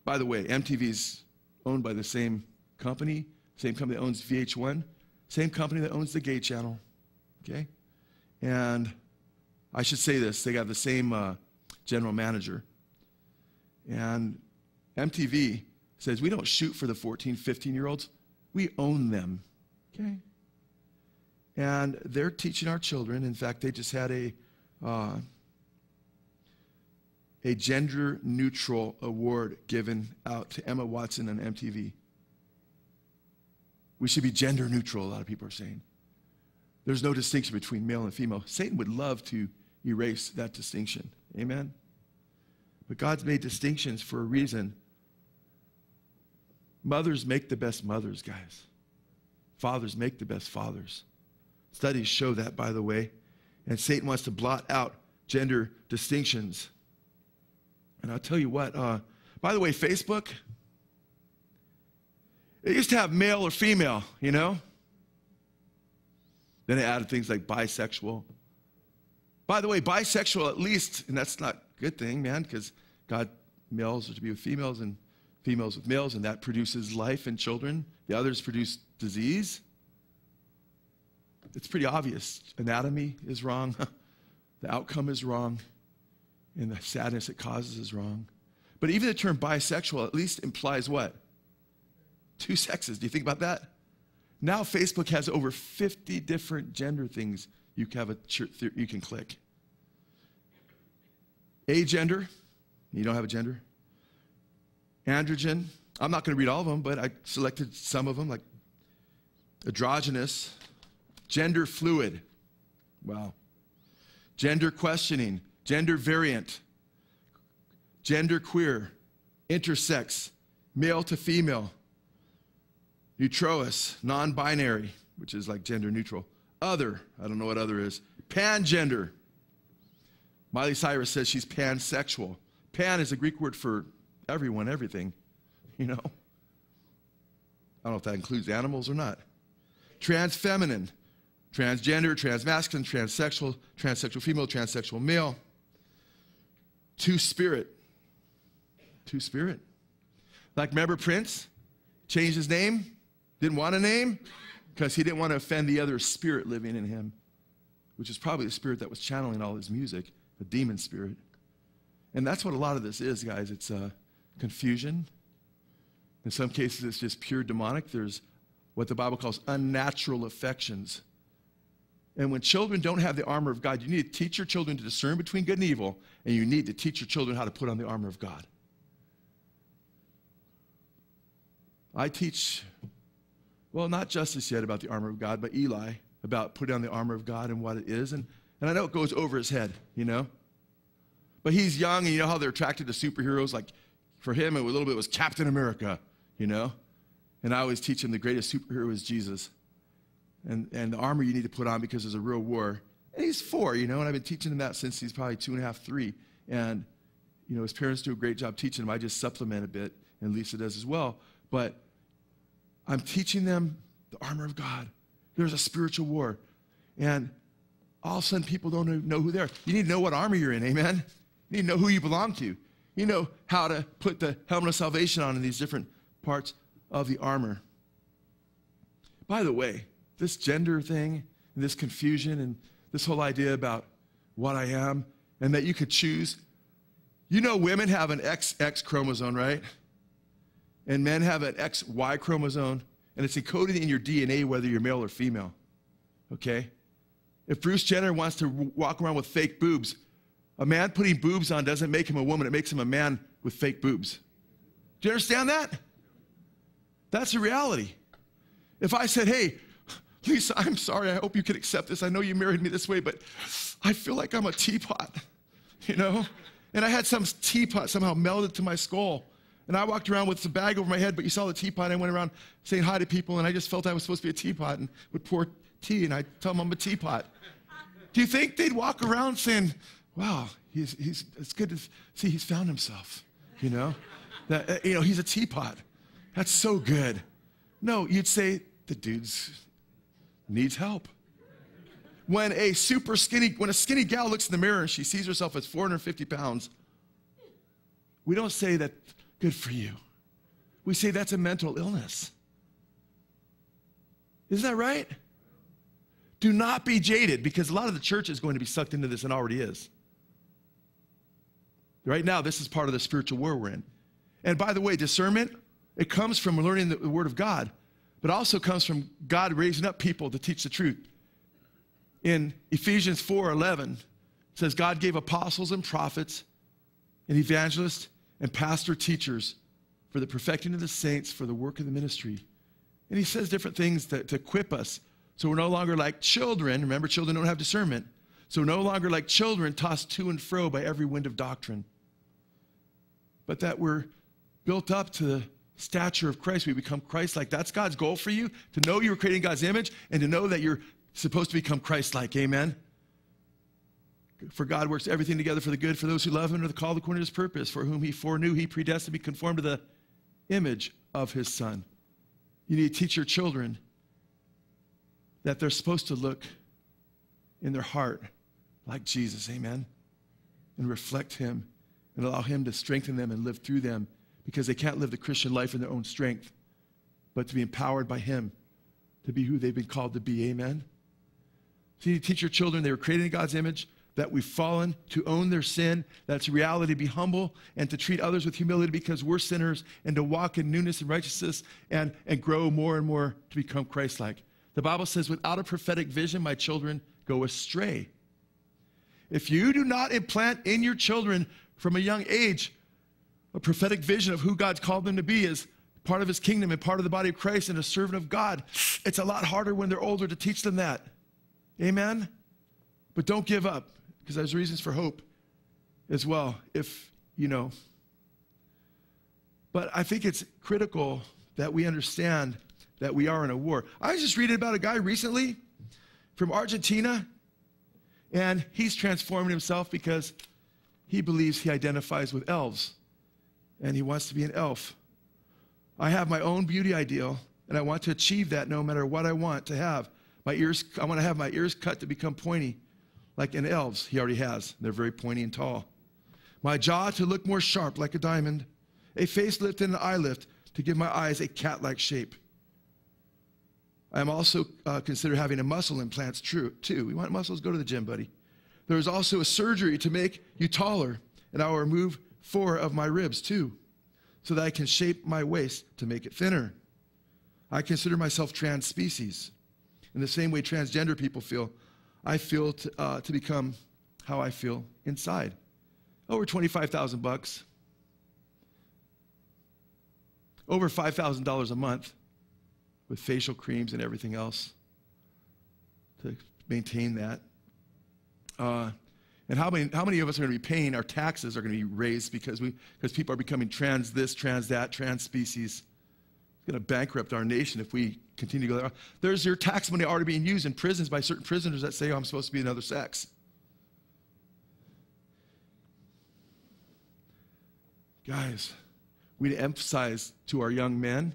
by the way, MTV's owned by the same company, same company that owns VH1, same company that owns the Gay Channel, okay? And I should say this they got the same uh, general manager. And MTV says, We don't shoot for the 14, 15 year olds, we own them. Okay? And they're teaching our children. In fact, they just had a, uh, a gender neutral award given out to Emma Watson on MTV. We should be gender neutral, a lot of people are saying. There's no distinction between male and female. Satan would love to erase that distinction. Amen? But God's made distinctions for a reason. Mothers make the best mothers, guys. Fathers make the best fathers. Studies show that, by the way. And Satan wants to blot out gender distinctions. And I'll tell you what, uh, by the way, Facebook, it used to have male or female, you know? Then it added things like bisexual. By the way, bisexual at least, and that's not a good thing, man, because God, males are to be with females and females with males, and that produces life and children. The others produce disease. It's pretty obvious. Anatomy is wrong, [laughs] the outcome is wrong, and the sadness it causes is wrong. But even the term bisexual at least implies what? Two sexes. Do you think about that? Now Facebook has over 50 different gender things you can, have a, you can click. Agender, you don't have a gender androgen. I'm not going to read all of them, but I selected some of them, like androgynous, gender fluid. Wow. Gender questioning, gender variant, gender queer, intersex, male to female, neutrois, non binary, which is like gender neutral, other, I don't know what other is, pangender. Miley Cyrus says she's pansexual. Pan is a Greek word for everyone, everything, you know? I don't know if that includes animals or not. Trans feminine, transgender, transmasculine, transsexual, transsexual female, transsexual male. Two spirit. Two spirit. Like, remember Prince? Changed his name? Didn't want a name? Because he didn't want to offend the other spirit living in him, which is probably the spirit that was channeling all his music, a demon spirit. And that's what a lot of this is, guys. It's uh, confusion. In some cases, it's just pure demonic. There's what the Bible calls unnatural affections. And when children don't have the armor of God, you need to teach your children to discern between good and evil, and you need to teach your children how to put on the armor of God. I teach, well, not Justice yet about the armor of God, but Eli about putting on the armor of God and what it is. And, and I know it goes over his head, you know? But he's young, and you know how they're attracted to superheroes like for him, it was a little bit was Captain America, you know? And I always teach him the greatest superhero is Jesus. And, and the armor you need to put on because there's a real war. And he's four, you know, and I've been teaching him that since he's probably two and a half, three. And, you know, his parents do a great job teaching him. I just supplement a bit, and Lisa does as well. But I'm teaching them the armor of God. There's a spiritual war. And all of a sudden, people don't know who they are. You need to know what armor you're in, amen? You need to know who you belong to you know how to put the helmet of salvation on in these different parts of the armor. By the way, this gender thing, and this confusion, and this whole idea about what I am, and that you could choose. You know, women have an XX chromosome, right? And men have an XY chromosome, and it's encoded in your DNA whether you're male or female. Okay? If Bruce Jenner wants to walk around with fake boobs, a man putting boobs on doesn't make him a woman, it makes him a man with fake boobs. Do you understand that? That's a reality. If I said, hey, Lisa, I'm sorry, I hope you can accept this. I know you married me this way, but I feel like I'm a teapot, you know? And I had some teapot somehow melded to my skull. And I walked around with the bag over my head, but you saw the teapot. I went around saying hi to people, and I just felt I was supposed to be a teapot and would pour tea, and I tell them I'm a teapot. Do you think they'd walk around saying, wow, he's, he's, it's good to see he's found himself, you know? That, uh, you know, he's a teapot. That's so good. No, you'd say, the dude's needs help. When a super skinny, when a skinny gal looks in the mirror and she sees herself as 450 pounds, we don't say that, good for you. We say that's a mental illness. Isn't that right? Do not be jaded because a lot of the church is going to be sucked into this and already is. Right now, this is part of the spiritual war we're in. And by the way, discernment, it comes from learning the Word of God but also comes from God raising up people to teach the truth. In Ephesians 4 11, it says, God gave apostles and prophets and evangelists and pastor teachers for the perfecting of the saints, for the work of the ministry. And he says different things to, to equip us. So we're no longer like children. Remember, children don't have discernment. So we're no longer like children tossed to and fro by every wind of doctrine. But that we're built up to the stature of Christ. We become Christ like. That's God's goal for you to know you were creating God's image and to know that you're supposed to become Christ like. Amen. For God works everything together for the good for those who love him and are called according to his purpose, for whom he foreknew, he predestined to be conformed to the image of his son. You need to teach your children that they're supposed to look in their heart like Jesus, amen, and reflect him and allow him to strengthen them and live through them because they can't live the Christian life in their own strength, but to be empowered by Him to be who they've been called to be. Amen. So you teach your children they were created in God's image, that we've fallen, to own their sin, that's reality, to be humble, and to treat others with humility because we're sinners, and to walk in newness and righteousness and, and grow more and more to become Christ like. The Bible says, without a prophetic vision, my children go astray. If you do not implant in your children from a young age a prophetic vision of who God's called them to be as part of his kingdom and part of the body of Christ and a servant of God. It's a lot harder when they're older to teach them that. Amen? But don't give up because there's reasons for hope as well, if you know. But I think it's critical that we understand that we are in a war. I was just reading about a guy recently from Argentina, and he's transforming himself because he believes he identifies with elves and he wants to be an elf. I have my own beauty ideal, and I want to achieve that no matter what I want to have. My ears, I want to have my ears cut to become pointy, like an elf's. He already has. They're very pointy and tall. My jaw to look more sharp, like a diamond. A facelift and an eye lift to give my eyes a cat like shape. I am also uh, consider having a muscle implants true, too. We want muscles, go to the gym, buddy. There is also a surgery to make you taller, and I will remove four of my ribs too, so that I can shape my waist to make it thinner. I consider myself trans species. In the same way transgender people feel, I feel to, uh, to become how I feel inside. Over 25,000 bucks. Over $5,000 a month with facial creams and everything else to maintain that. Uh, and how many, how many of us are going to be paying our taxes are going to be raised because, we, because people are becoming trans this, trans that, trans species? It's going to bankrupt our nation if we continue to go there. There's your tax money already being used in prisons by certain prisoners that say, oh, I'm supposed to be another sex. Guys, we emphasize to our young men,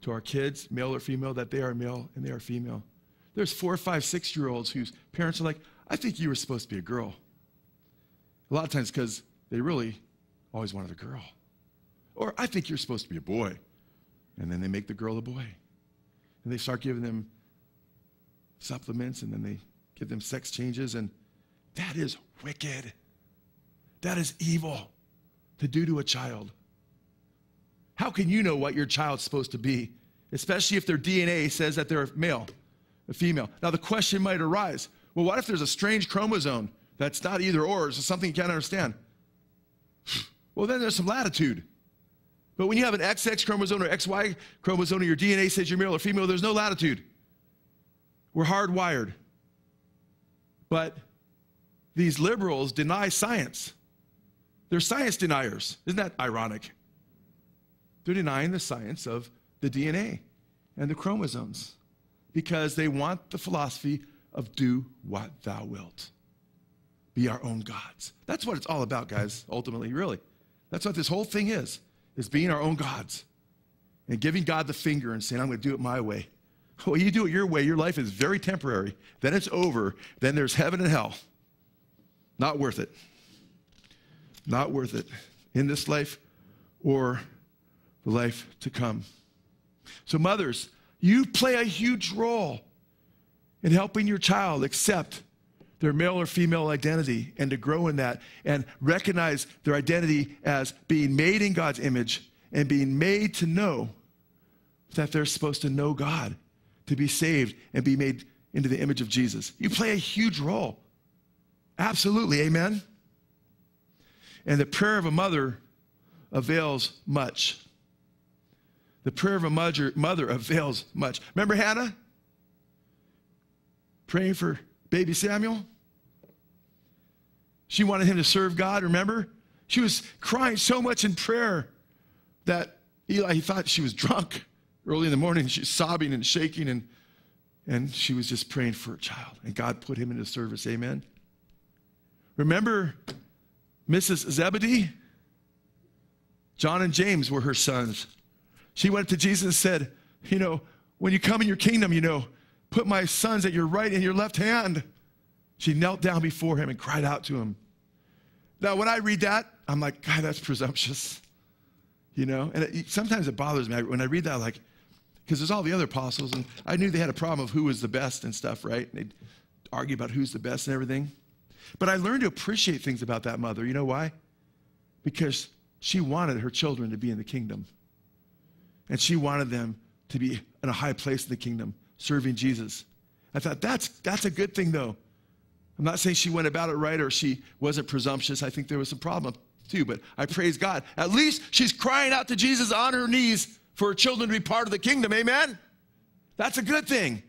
to our kids, male or female, that they are male and they are female. There's four, five, six year olds whose parents are like, I think you were supposed to be a girl. A lot of times because they really always wanted a girl. Or I think you're supposed to be a boy. And then they make the girl a boy. And they start giving them supplements and then they give them sex changes. And that is wicked. That is evil to do to a child. How can you know what your child's supposed to be, especially if their DNA says that they're a male, a female? Now, the question might arise Well, what if there's a strange chromosome that's not either or, it's something you can't understand? [sighs] Well, then there's some latitude. But when you have an XX chromosome or XY chromosome, or your DNA says you're male or female, there's no latitude. We're hardwired. But these liberals deny science. They're science deniers. Isn't that ironic? They're denying the science of the DNA and the chromosomes because they want the philosophy of do what thou wilt. Be our own gods. That's what it's all about, guys, ultimately, really. That's what this whole thing is, is being our own gods and giving God the finger and saying, I'm going to do it my way. [laughs] Well, you do it your way, your life is very temporary. Then it's over. Then there's heaven and hell. Not worth it. Not worth it in this life or the life to come. So, mothers, you play a huge role in helping your child accept their male or female identity and to grow in that and recognize their identity as being made in God's image and being made to know that they're supposed to know God, to be saved and be made into the image of Jesus. You play a huge role. Absolutely, amen? And the prayer of a mother avails much. The prayer of a mother, mother avails much. Remember Hannah? Praying for baby Samuel? She wanted him to serve God, remember? She was crying so much in prayer that Eli he thought she was drunk early in the morning. She's sobbing and shaking, and, and she was just praying for a child. And God put him into service. Amen. Remember Mrs. Zebedee? John and James were her sons. She went to Jesus and said, You know, when you come in your kingdom, you know, put my sons at your right and your left hand. She knelt down before him and cried out to him. Now, when I read that, I'm like, God, that's presumptuous. You know, and it, sometimes it bothers me when I read that, like, because there's all the other apostles, and I knew they had a problem of who was the best and stuff, right? And they'd argue about who's the best and everything. But I learned to appreciate things about that mother. You know why? Because she wanted her children to be in the kingdom. And she wanted them to be in a high place in the kingdom, serving Jesus. I thought, that's, that's a good thing, though. I'm not saying she went about it right or she wasn't presumptuous. I think there was some problem too, but I praise God. At least she's crying out to Jesus on her knees for her children to be part of the kingdom. Amen? That's a good thing.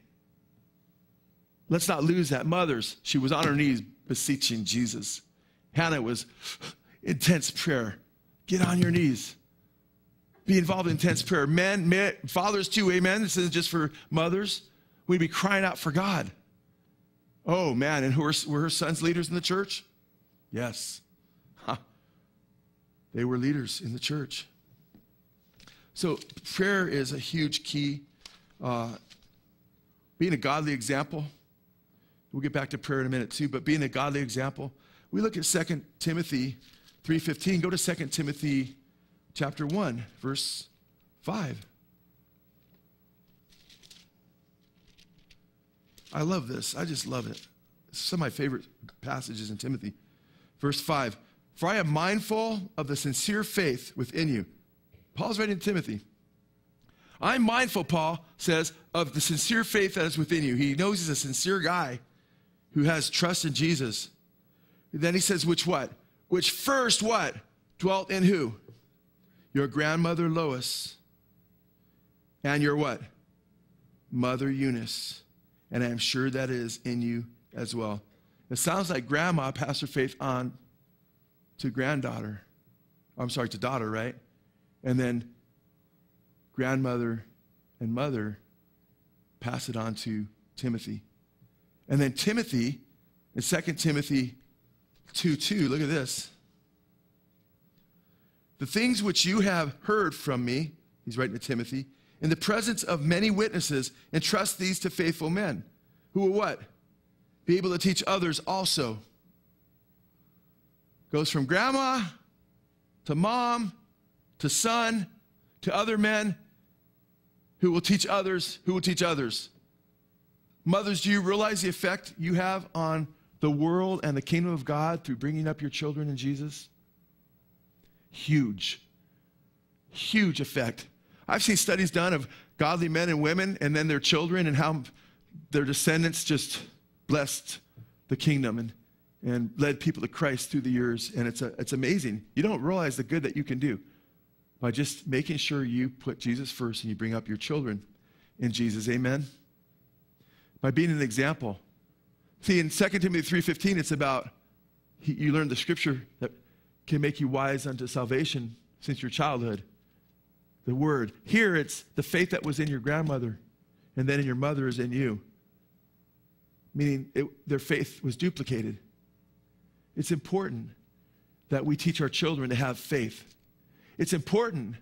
Let's not lose that. Mothers, she was on her knees beseeching Jesus. Hannah was [sighs] intense prayer. Get on your knees. Be involved in intense prayer. Men, men fathers too, amen. This isn't just for mothers. We'd be crying out for God. Oh, man. And who were, were her sons leaders in the church? Yes. Huh. They were leaders in the church. So, prayer is a huge key. Uh, being a godly example. We'll get back to prayer in a minute too, but being a godly example. We look at 2 Timothy 3:15. Go to 2 Timothy chapter 1, verse 5. I love this. I just love it. Some of my favorite passages in Timothy. Verse 5 For I am mindful of the sincere faith within you. Paul's writing to Timothy. I'm mindful, Paul says, of the sincere faith that is within you. He knows he's a sincere guy who has trust in Jesus. Then he says, which what? Which first what? Dwelt in who? Your grandmother Lois and your what? Mother Eunice and I am sure that is in you as well. It sounds like grandma passed her faith on to granddaughter. I'm sorry, to daughter, right? And then grandmother and mother pass it on to Timothy. And then Timothy, in 2 Timothy 2 2, look at this. The things which you have heard from me, he's writing to Timothy, in the presence of many witnesses, entrust these to faithful men who will what? Be able to teach others also. Goes from grandma to mom to son to other men who will teach others, who will teach others. Mothers, do you realize the effect you have on the world and the kingdom of God through bringing up your children in Jesus? Huge. Huge effect. I've seen studies done of godly men and women and then their children and how their descendants just blessed the kingdom and, and led people to Christ through the years. And it's, a, it's amazing. You don't realize the good that you can do by just making sure you put Jesus first and you bring up your children in Jesus. Amen? By being an example. See, in 2 Timothy 3.15, it's about you learn the scripture that can make you wise unto salvation since your childhood. The word. Here it's the faith that was in your grandmother and then in your mother is in you. Meaning it, their faith was duplicated. It's important that we teach our children to have faith. It's important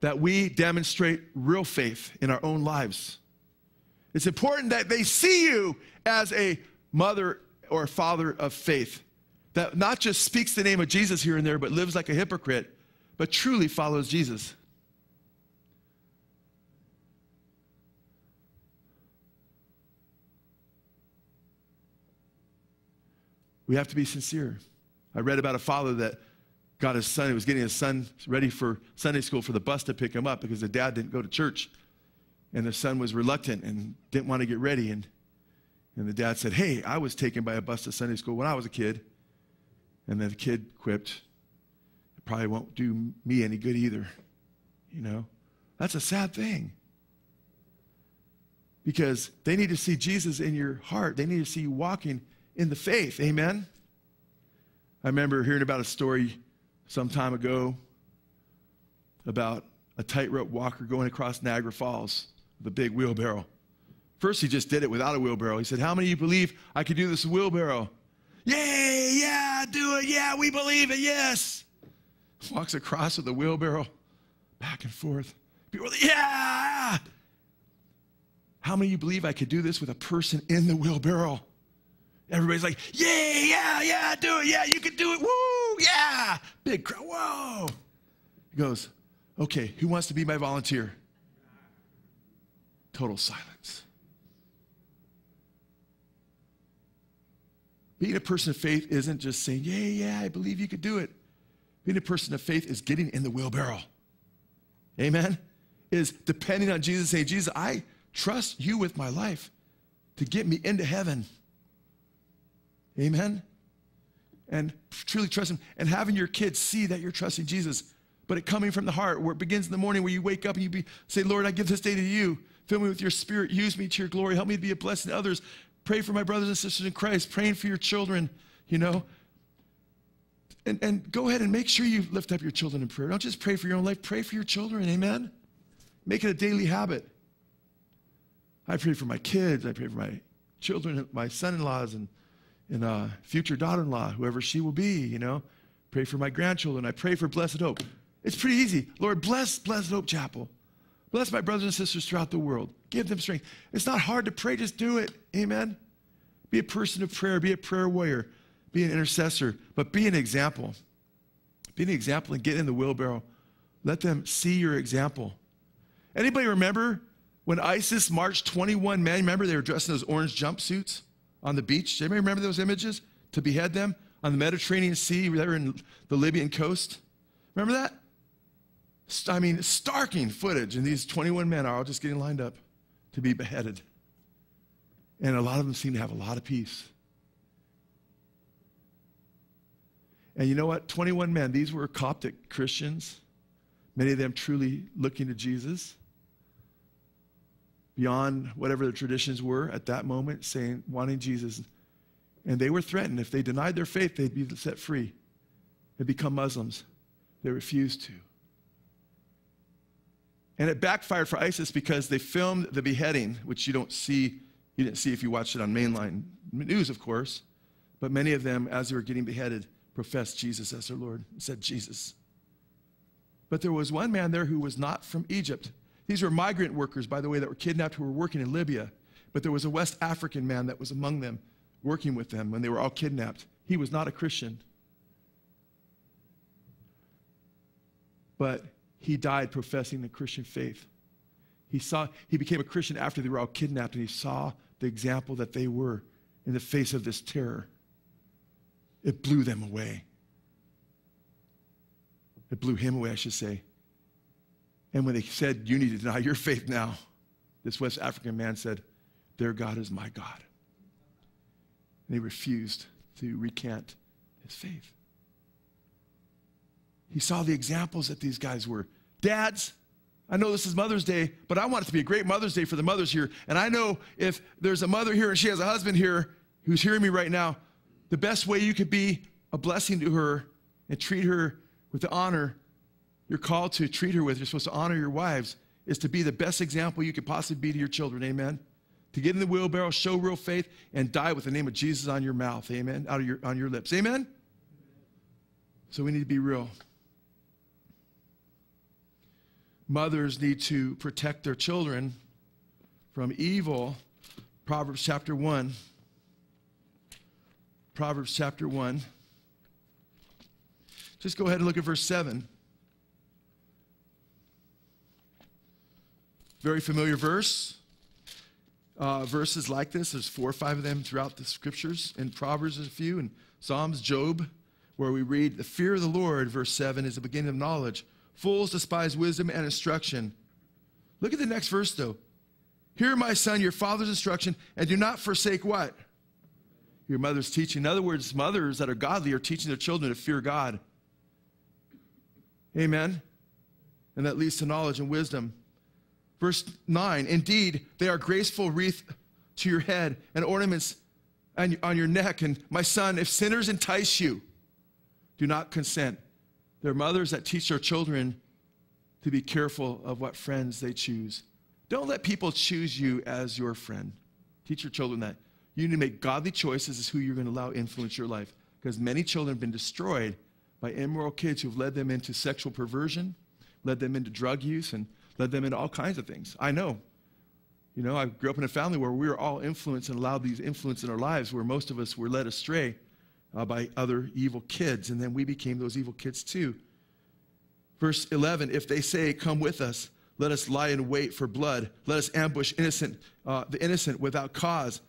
that we demonstrate real faith in our own lives. It's important that they see you as a mother or father of faith that not just speaks the name of Jesus here and there, but lives like a hypocrite, but truly follows Jesus. We have to be sincere. I read about a father that got his son, he was getting his son ready for Sunday school for the bus to pick him up because the dad didn't go to church. And the son was reluctant and didn't want to get ready. And, and the dad said, Hey, I was taken by a bus to Sunday school when I was a kid. And then the kid quipped, It probably won't do me any good either. You know, that's a sad thing. Because they need to see Jesus in your heart, they need to see you walking in the faith. Amen? I remember hearing about a story some time ago about a tightrope walker going across Niagara Falls with a big wheelbarrow. First, he just did it without a wheelbarrow. He said, How many of you believe I could do this wheelbarrow? Yay, yeah, do it. Yeah, we believe it. Yes. Walks across with the wheelbarrow, back and forth. People like, Yeah. How many of you believe I could do this with a person in the wheelbarrow? Everybody's like, Yeah, yeah, yeah, do it. Yeah, you can do it. Woo, yeah. Big crowd. Whoa. He goes, Okay, who wants to be my volunteer? Total silence. Being a person of faith isn't just saying, yeah, yeah, I believe you could do it. Being a person of faith is getting in the wheelbarrow. Amen? Is depending on Jesus, saying, Jesus, I trust you with my life to get me into heaven. Amen? And truly trust Him. And having your kids see that you're trusting Jesus, but it coming from the heart, where it begins in the morning, where you wake up and you be, say, Lord, I give this day to you. Fill me with your spirit. Use me to your glory. Help me to be a blessing to others. Pray for my brothers and sisters in Christ, praying for your children, you know. And, and go ahead and make sure you lift up your children in prayer. Don't just pray for your own life, pray for your children. Amen. Make it a daily habit. I pray for my kids, I pray for my children, my son in laws, and, and uh, future daughter in law, whoever she will be, you know. Pray for my grandchildren. I pray for Blessed Hope. It's pretty easy. Lord, bless Blessed Hope Chapel. Bless my brothers and sisters throughout the world. Give them strength. It's not hard to pray, just do it. Amen. Be a person of prayer, be a prayer warrior, be an intercessor, but be an example. Be an example and get in the wheelbarrow. Let them see your example. Anybody remember when ISIS marched 21 men? Remember they were dressed in those orange jumpsuits on the beach? Anybody remember those images? To behead them on the Mediterranean Sea, they were in the Libyan coast. Remember that? I mean, starking footage, and these 21 men are all just getting lined up to be beheaded. And a lot of them seem to have a lot of peace. And you know what? 21 men, these were Coptic Christians, many of them truly looking to Jesus beyond whatever the traditions were at that moment, saying, wanting Jesus. And they were threatened. If they denied their faith, they'd be set free. They'd become Muslims. They refused to. And it backfired for ISIS because they filmed the beheading, which you don't see, you didn't see if you watched it on mainline news, of course. But many of them, as they were getting beheaded, professed Jesus as their Lord, and said Jesus. But there was one man there who was not from Egypt. These were migrant workers, by the way, that were kidnapped who were working in Libya. But there was a West African man that was among them, working with them when they were all kidnapped. He was not a Christian. But he died professing the Christian faith. He, saw, he became a Christian after they were all kidnapped, and he saw the example that they were in the face of this terror. It blew them away. It blew him away, I should say. And when they said, You need to deny your faith now, this West African man said, Their God is my God. And he refused to recant his faith. He saw the examples that these guys were. Dads, I know this is Mother's Day, but I want it to be a great Mother's Day for the mothers here. And I know if there's a mother here and she has a husband here who's hearing me right now, the best way you could be a blessing to her and treat her with the honor you're called to treat her with, you're supposed to honor your wives, is to be the best example you could possibly be to your children. Amen. To get in the wheelbarrow, show real faith, and die with the name of Jesus on your mouth. Amen. Out of your on your lips. Amen. So we need to be real. Mothers need to protect their children from evil. Proverbs chapter 1. Proverbs chapter 1. Just go ahead and look at verse 7. Very familiar verse. Uh, verses like this, there's four or five of them throughout the scriptures. In Proverbs, there's a few. In Psalms, Job, where we read, The fear of the Lord, verse 7, is the beginning of knowledge. Fools despise wisdom and instruction. Look at the next verse, though. Hear, my son, your father's instruction, and do not forsake what? Your mother's teaching. In other words, mothers that are godly are teaching their children to fear God. Amen. And that leads to knowledge and wisdom. Verse 9 Indeed, they are graceful wreath to your head and ornaments on your neck. And my son, if sinners entice you, do not consent. There are mothers that teach their children to be careful of what friends they choose. Don't let people choose you as your friend. Teach your children that. You need to make godly choices as who you're going to allow influence your life. Because many children have been destroyed by immoral kids who've led them into sexual perversion, led them into drug use, and led them into all kinds of things. I know. You know, I grew up in a family where we were all influenced and allowed these influence in our lives, where most of us were led astray uh, by other evil kids, and then we became those evil kids too. Verse 11 If they say, Come with us, let us lie in wait for blood, let us ambush innocent, uh, the innocent without cause,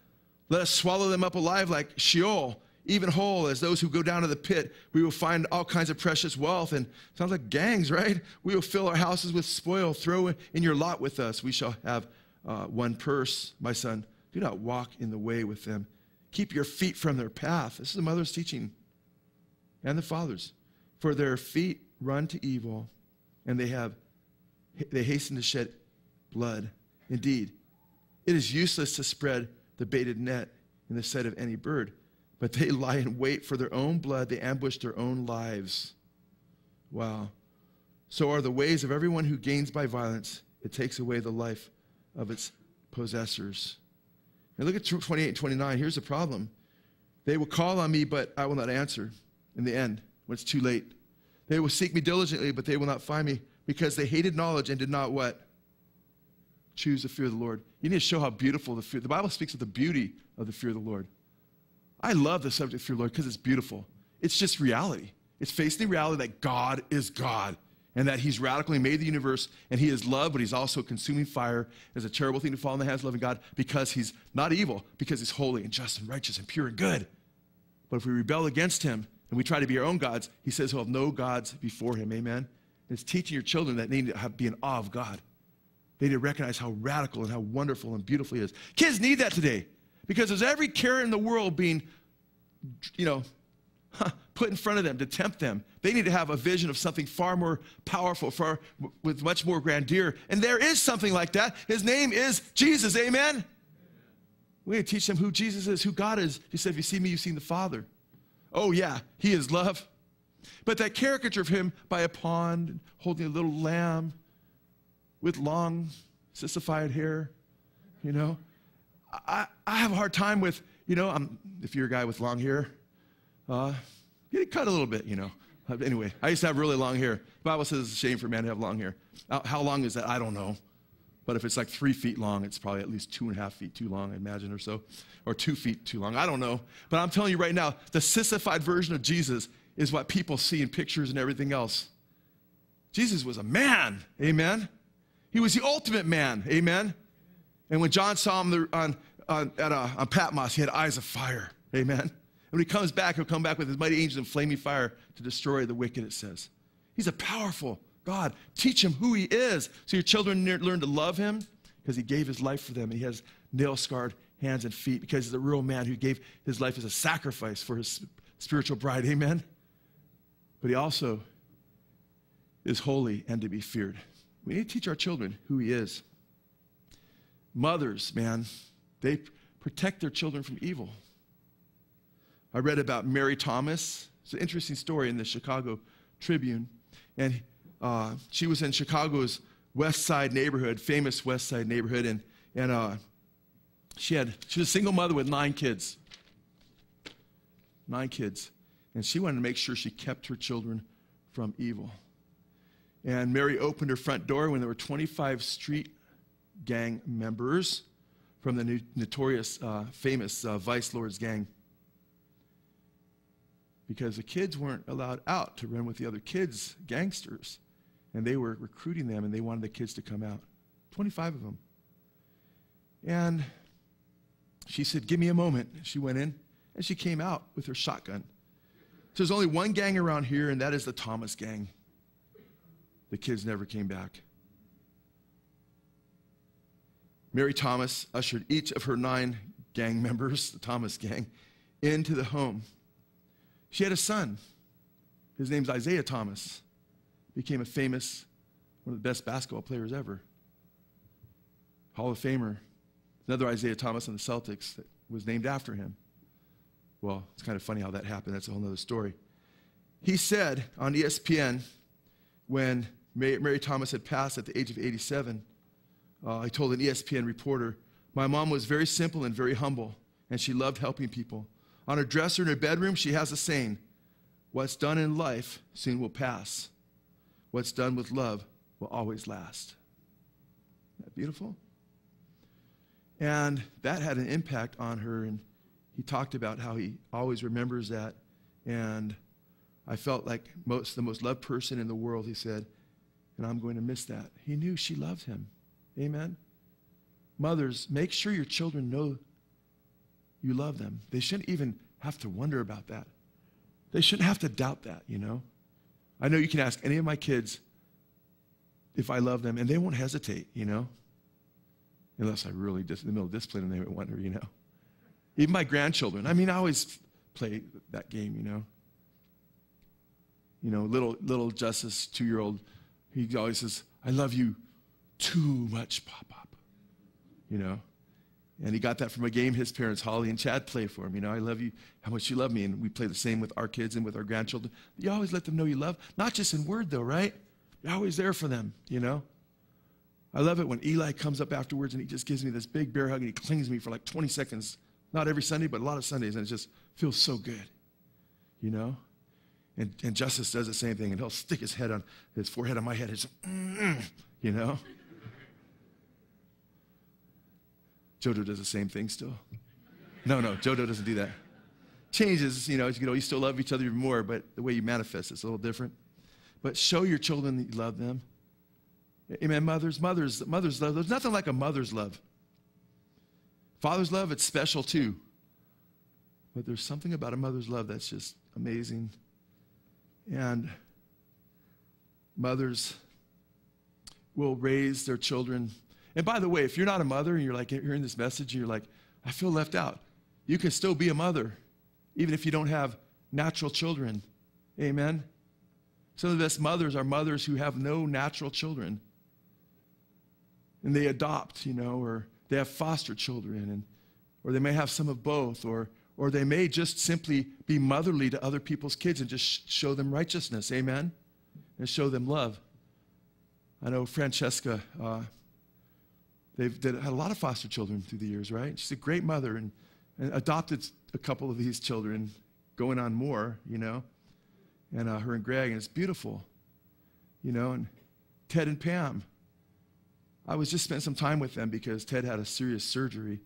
let us swallow them up alive like Sheol. Even whole as those who go down to the pit, we will find all kinds of precious wealth. And sounds like gangs, right? We will fill our houses with spoil. Throw in your lot with us. We shall have uh, one purse, my son. Do not walk in the way with them. Keep your feet from their path. This is the mother's teaching and the father's. For their feet run to evil, and they have they hasten to shed blood. Indeed, it is useless to spread the baited net in the sight of any bird, but they [laughs] lie in wait for their own blood. They ambush their own lives. Wow. So are the ways of everyone who gains by violence. It takes away the life of its possessors. And look at 28 and 29. Here's the problem. They will call on me, but I will not answer in the end when it's too late. They will seek me diligently, but they will not find me because they hated knowledge and did not what? Choose the fear of the Lord. You need to show how beautiful the fear. The Bible speaks of the beauty of the fear of the Lord. I love the subject of fear of the Lord because it's beautiful. It's just reality. It's facing the reality that God is God and that He's radically made the universe and He is love, but He's also consuming fire. It's a terrible thing to fall in the hands of loving God because He's not evil, because He's holy and just and righteous and pure and good. But if we rebel against Him, and we try to be our own gods, he says he'll have no gods before him. Amen? And it's teaching your children that they need to have, be in awe of God. They need to recognize how radical and how wonderful and beautiful he is. Kids need that today because there's every carrot in the world being, you know, [laughs] put in front of them to tempt them. They need to have a vision of something far more powerful, far with much more grandeur. And there is something like that. His name is Jesus. Amen. We need to teach them who Jesus is, who God is. He said, "If you see me, you've seen the Father." Oh, yeah, he is love. But that caricature of him by a pond, holding a little lamb with long, sissified hair, you know, I, I have a hard time with, you know, I'm, if you're a guy with long hair, uh, get it cut a little bit, you know. Anyway, I used to have really long hair. The Bible says it's a shame for a man to have long hair. How long is that? I don't know. But if it's like three feet long, it's probably at least two and a half feet too long, I imagine, or so, or two feet too long. I don't know. But I'm telling you right now, the sissified version of Jesus is what people see in pictures and everything else. Jesus was a man, amen? He was the ultimate man, amen? And when John saw him on, on, at a, on Patmos, he had eyes of fire, amen? When he comes back, he'll come back with his mighty angels and flaming fire to destroy the wicked, it says. He's a powerful God. Teach him who he is so your children learn to love him, because he gave his life for them. He has nail scarred hands and feet because he's a real man who gave his life as a sacrifice for his spiritual bride. Amen? But he also is holy and to be feared. We need to teach our children who he is. Mothers, man, they protect their children from evil. I read about Mary Thomas. It's an interesting story in the Chicago Tribune. And uh, she was in Chicago's West Side neighborhood, famous West Side neighborhood, and, and uh, she had she was a single mother with nine kids. Nine kids. And she wanted to make sure she kept her children from evil. And Mary opened her front door when there were 25 street gang members from the notorious, uh, famous uh, Vice Lords gang. Because the kids weren't allowed out to run with the other kids, gangsters. And they were recruiting them and they wanted the kids to come out. 25 of them. And she said, Give me a moment. She went in and she came out with her shotgun. So there's only one gang around here, and that is the Thomas gang. The kids never came back. Mary Thomas ushered each of her nine gang members, the Thomas gang, into the home. She had a son. His name's Isiah Thomas. Became a famous, one of the best basketball players ever. Hall of Famer. Another Isaiah Thomas on the Celtics that was named after him. Well, it's kind of funny how that happened. That's a whole other story. He said on ESPN when Mary, Thomas had passed at the age of 87, uh, I told an ESPN reporter, My mom was very simple and very humble, and she loved helping people. On her dresser in her bedroom, she has a saying What's done in life soon will pass. What's done with love will always last. Isn't that beautiful? And that had an impact on her, and he talked about how he always remembers that. And I felt like most the most loved person in the world, he said, and I'm going to miss that. He knew she loved him. Amen. Mothers, make sure your children know you love them. They shouldn't even have to wonder about that. They shouldn't have to doubt that, you know. I know you can ask any of my kids if I love them, and they won't hesitate, you know. Unless I really just in the middle of discipline and they would wonder, you know. Even my grandchildren. I mean, I always play that game, you know. You know, little little Justice, two year old, he always says, I love you too much, Pop Pop. You know? And he got that from a game his parents, Holly and Chad, play for him. You know, I love you, how much you love me. And we play the same with our kids and with our grandchildren. You always let them know you love, not just in word, though, right? You're always there for them, you know? I love it when Eli comes up afterwards and he just gives me this big bear hug and he clings to me for like 20 seconds. Not every Sunday, but a lot of Sundays. And it just feels so good, you know? And, and Justice does the same thing and he'll stick his head on his forehead on my head. It's, you know? Jodo does the same thing still. No, no, Jojo doesn't do that. Changes, you know, you know, you still love each other even more, but the way you manifest it's a little different. But show your children that you love them. Amen. Mothers, mothers, mother's love. There's nothing like a mother's love. Father's love, it's special too. But there's something about a mother's love that's just amazing. And mothers will raise their children. And by the way, if you're not a mother and you're like hearing this message and you're like, I feel left out, you can still be a mother, even if you don't have natural children. Amen. Some of the best mothers are mothers who have no natural children and they adopt, you know, or they have foster children, and, or they may have some of both, or, or they may just simply be motherly to other people's kids and just show them righteousness, amen? And show them love. I know Francesca, uh, they've did, had a lot of foster children through the years, right? She's a great mother and, and adopted a couple of these children, going on more, you know, and uh, her and Greg, and it's beautiful, you know, and Ted and Pam, I was just spent some time with them because Ted had a serious surgery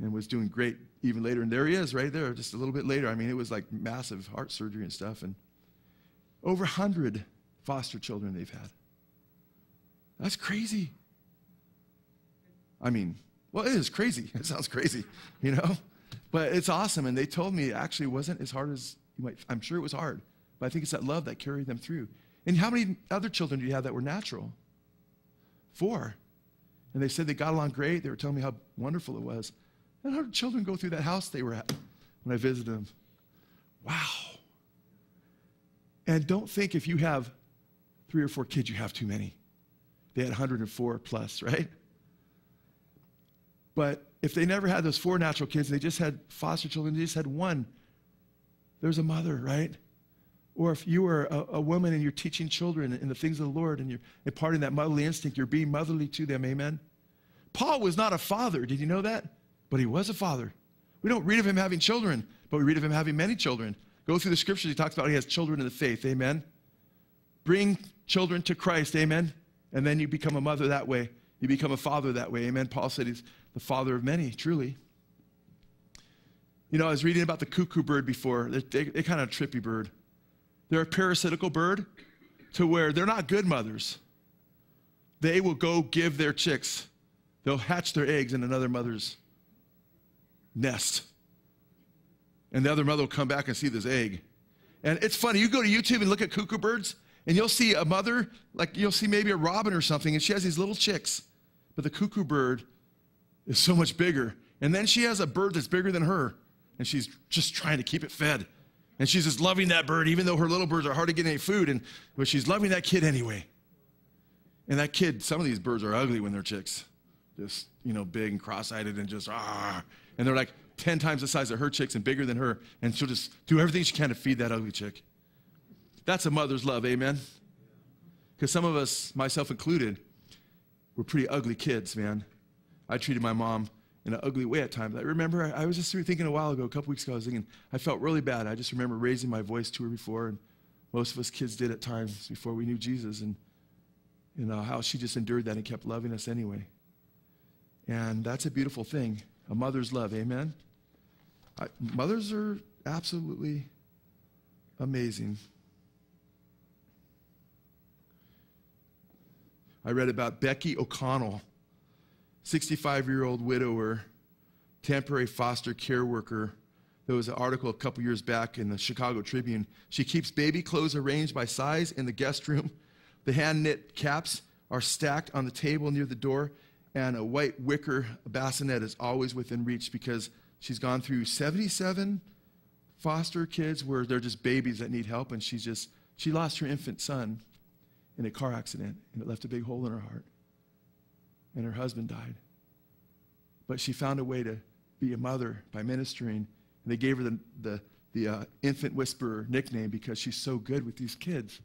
and was doing great even later. And there he is, right there, just a little bit later. I mean, it was like massive heart surgery and stuff. And over 100 foster children they've had. That's crazy. I mean, well, it is crazy. [laughs] It sounds crazy, you know? But it's awesome. And they told me it actually wasn't as hard as you might, I'm sure it was hard. But I think it's that love that carried them through. And how many other children do you have that were natural? Four. And they said they got along great. They were telling me how wonderful it was. And how did children go through that house they were at when I visited them. Wow. And don't think if you have three or four kids, you have too many. They had 104 plus, right? But if they never had those four natural kids, they just had foster children, they just had one, there's a mother, right? Or if you are a, a, woman and you're teaching children in the things of the Lord and you're imparting that motherly instinct, you're being motherly to them, amen? Paul was not a father, did you know that? But he was a father. We don't read of him having children, but we read of him having many children. Go through the scriptures, he talks about he has children in the faith, amen? Bring children to Christ, amen? And then you become a mother that way. You become a father that way, amen? Paul said he's the father of many, truly. You know, I was reading about the cuckoo bird before. They're, they, they're kind of a trippy bird. They're a parasitical bird to where they're not good mothers. They will go give their chicks, they'll hatch their eggs in another mother's nest. And the other mother will come back and see this egg. And it's funny, you go to YouTube and look at cuckoo birds, and you'll see a mother, like you'll see maybe a robin or something, and she has these little chicks. But the cuckoo bird is so much bigger. And then she has a bird that's bigger than her, and she's just trying to keep it fed. And she's just loving that bird, even though her little birds are hard to get any food, and, but she's loving that kid anyway. And that kid, some of these birds are ugly when they're chicks. Just, you know, big and cross-eyed and just, ah. And they're like 10 times the size of her chicks and bigger than her. And she'll just do everything she can to feed that ugly chick. That's a mother's love, amen? Because some of us, myself included, we're pretty ugly kids, man. I treated my mom in an ugly way at times. I remember I, was just thinking a while ago, a couple weeks ago, I was thinking, I felt really bad. I just remember raising my voice to her before, and most of us kids did at times before we knew Jesus, and you know, how she just endured that and kept loving us anyway. And that's a beautiful thing, a mother's love, amen? I, mothers are absolutely amazing. I read about Becky O'Connell 65 year old widower, temporary foster care worker. There was an article a couple years back in the Chicago Tribune. She keeps baby clothes arranged by size in the guest room. The hand knit caps are stacked on the table near the door, and a white wicker bassinet is always within reach because she's gone through 77 foster kids where they're just babies that need help, and she's just, she lost her infant son in a car accident, and it left a big hole in her heart and her husband died. But she found a way to be a mother by ministering. And they gave her the, the, the uh, infant whisperer nickname because she's so good with these kids.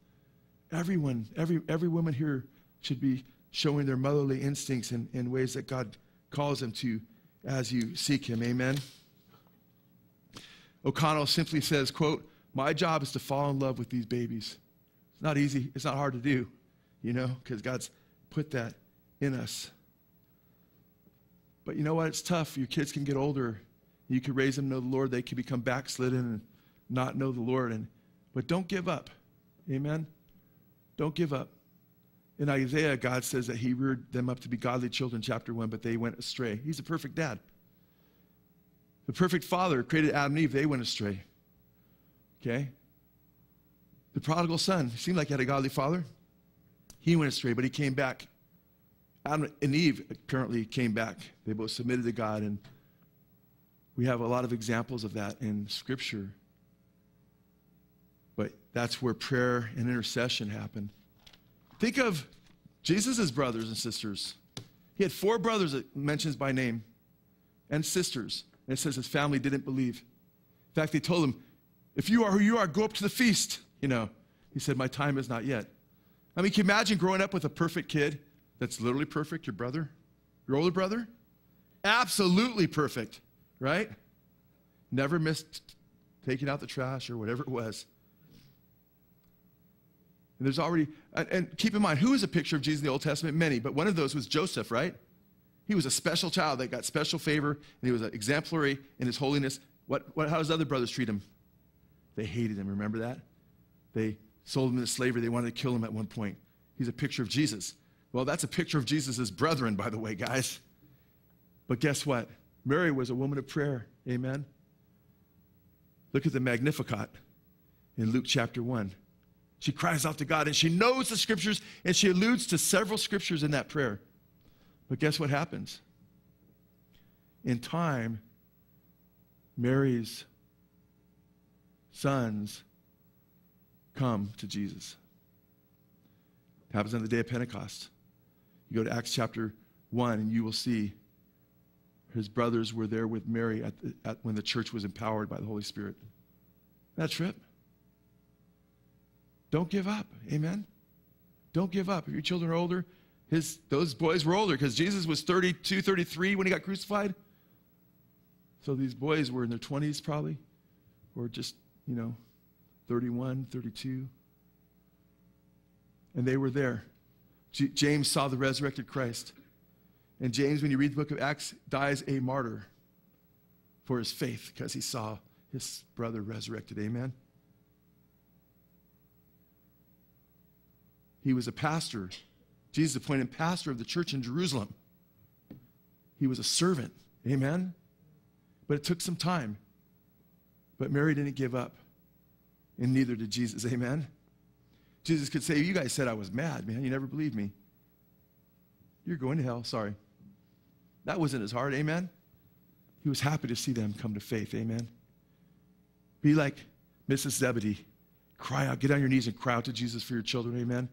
Everyone, every, every woman here should be showing their motherly instincts in, in ways that God calls them to as you seek Him. Amen. O'Connell simply says, quote, my job is to fall in love with these babies. It's not easy. It's not hard to do, you know, because God's put that in us. But you know what? It's tough. Your kids can get older. You can raise them to know the Lord. They can become backslidden and not know the Lord. And, but don't give up. Amen? Don't give up. In Isaiah, God says that He reared them up to be godly children, chapter 1, but they went astray. He's a perfect dad. The perfect father created Adam and Eve, they went astray. Okay? The prodigal son, seemed like he had a godly father. He went astray, but he came back. Adam and Eve apparently came back. They both submitted to God, and we have a lot of examples of that in Scripture. But that's where prayer and intercession happen. Think of Jesus' brothers and sisters. He had four brothers that mentions by name and sisters. And it says his family didn't believe. In fact, they told him, if you are who you are, go up to the feast. You know, he said, my time is not yet. I mean, can you imagine growing up with a perfect kid? That's literally perfect, your brother, your older brother? Absolutely perfect, right? Never missed taking out the trash or whatever it was. And there's already, and, keep in mind, who is a picture of Jesus in the Old Testament? Many, but one of those was Joseph, right? He was a special child that got special favor, and he was exemplary in his holiness. What, what, how does other brothers treat him? They hated him, remember that? They sold him into slavery. They wanted to kill him at one point. He's a picture of Jesus. Well, that's a picture of Jesus' brethren, by the way, guys. But guess what? Mary was a woman of prayer. Amen. Look at the Magnificat in Luke chapter 1. She cries out to God and she knows the scriptures and she alludes to several scriptures in that prayer. But guess what happens? In time, Mary's sons come to Jesus. It happens on the day of Pentecost. You go to Acts chapter 1, and you will see his brothers were there with Mary at the, at, when the church was empowered by the Holy Spirit. That trip. Don't give up. Amen. Don't give up. If your children are older, his, those boys were older because Jesus was 32, 33 when he got crucified. So these boys were in their 20s probably, or just, you know, 31, 32. And they were there. J- James saw the resurrected Christ. And James, when you read the book of Acts, dies a martyr for his faith because he saw his brother resurrected. Amen. He was a pastor. Jesus appointed pastor of the church in Jerusalem. He was a servant. Amen. But it took some time. But Mary didn't give up, and neither did Jesus. Amen. Jesus could say, You guys said I was mad, man. You never believed me. You're going to hell. Sorry. That wasn't his heart. Amen. He was happy to see them come to faith. Amen. Be like Mrs. Zebedee. Cry out. Get on your knees and cry out to Jesus for your children. Amen.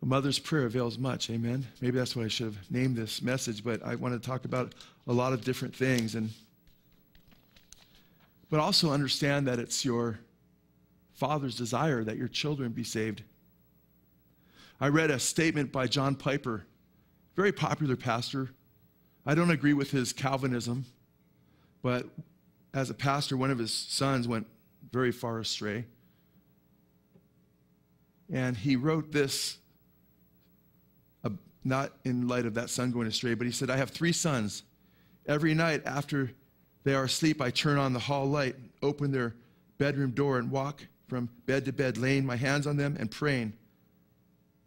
A mother's prayer avails much. Amen. Maybe that's what I should have named this message, but I want to talk about a lot of different things. And but also understand that it's your father's desire that your children be saved. I read a statement by John Piper, very popular pastor. I don't agree with his Calvinism, but as a pastor, one of his sons went very far astray. And he wrote this, uh, not in light of that son going astray, but he said, I have three sons. Every night after they are asleep, I turn on the hall light, open their bedroom door, and walk from bed to bed, laying my hands on them and praying.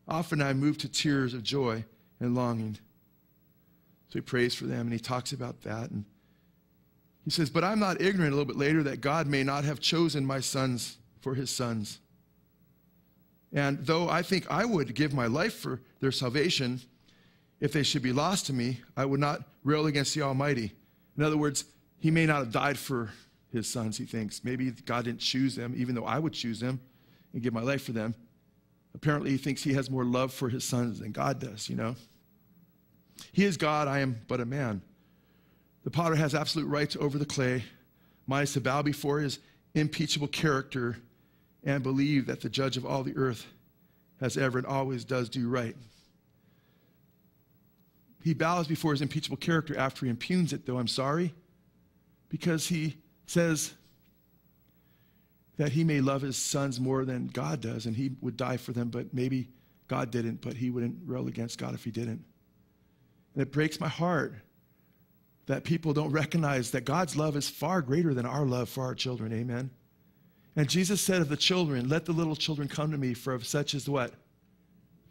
Often I move to tears of joy and longing. So he prays for them and he talks about that. And he says, But I'm not ignorant a little bit later that God may not have chosen my sons for his sons. And though I think I would give my life for their salvation, if they should be lost to me, I would not rail against the Almighty. In other words, he may not have died for his sons, he thinks. Maybe God didn't choose them, even though I would choose them and give my life for them. Apparently, he thinks he has more love for his sons than God does, you know? He is God, I am but a man. The potter has absolute rights over the clay. Mine is to bow before his impeachable character and believe that the judge of all the earth has ever and always does do right. He bows before his impeachable character after he impugns it, though I'm sorry, because he says that he may love his sons more than God does, and he would die for them, but maybe God didn't, but he wouldn't rail against God if he didn't. And it breaks my heart that people don't recognize that God's love is far greater than our love for our children. Amen. And Jesus said of the children, Let the little children come to me, for of such is what?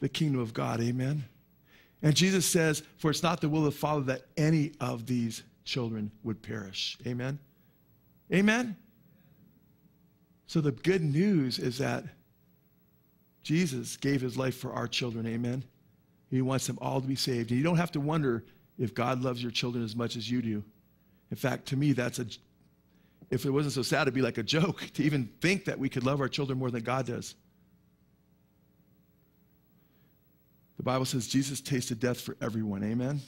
The kingdom of God. Amen. And Jesus says, For it's not the will of the Father that any of these children would perish. Amen. Amen? So the good news is that Jesus gave his life for our children. Amen? He wants them all to be saved. And you don't have to wonder if God loves your children as much as you do. In fact, to me, that's a, if it wasn't so sad, it'd be like a joke [laughs] to even think that we could love our children more than God does. The Bible says Jesus tasted death for everyone. Amen?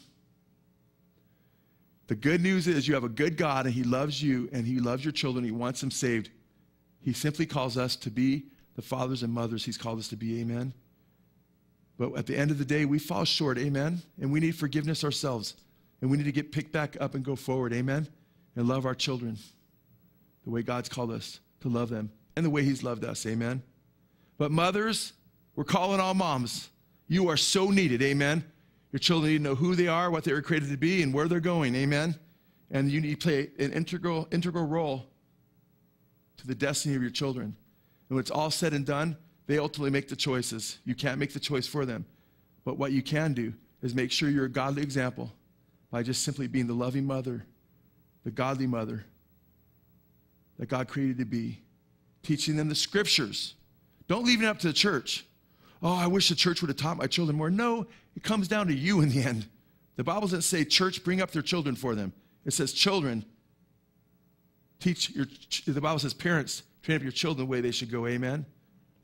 The good news is you have a good God and He loves you and He loves your children. He wants them saved. He simply calls us to be the fathers and mothers He's called us to be. Amen. But at the end of the day, we fall short. Amen. And we need forgiveness ourselves. And we need to get picked back up and go forward. Amen. And love our children the way God's called us to love them and the way He's loved us. Amen. But mothers, we're calling all moms. You are so needed. Amen. Your children need to know who they are, what they were created to be, and where they're going. Amen. And you need to play an integral, integral role to the destiny of your children. And when it's all said and done, they ultimately make the choices. You can't make the choice for them. But what you can do is make sure you're a godly example by just simply being the loving mother, the godly mother that God created to be, teaching them the scriptures. Don't leave it up to the church. oh, I wish the church would have taught my children more. No, it comes down to you in the end. The Bible doesn't say, church, bring up their children for them. It says, children, teach your, the Bible says, parents, train up your children the way they should go. Amen.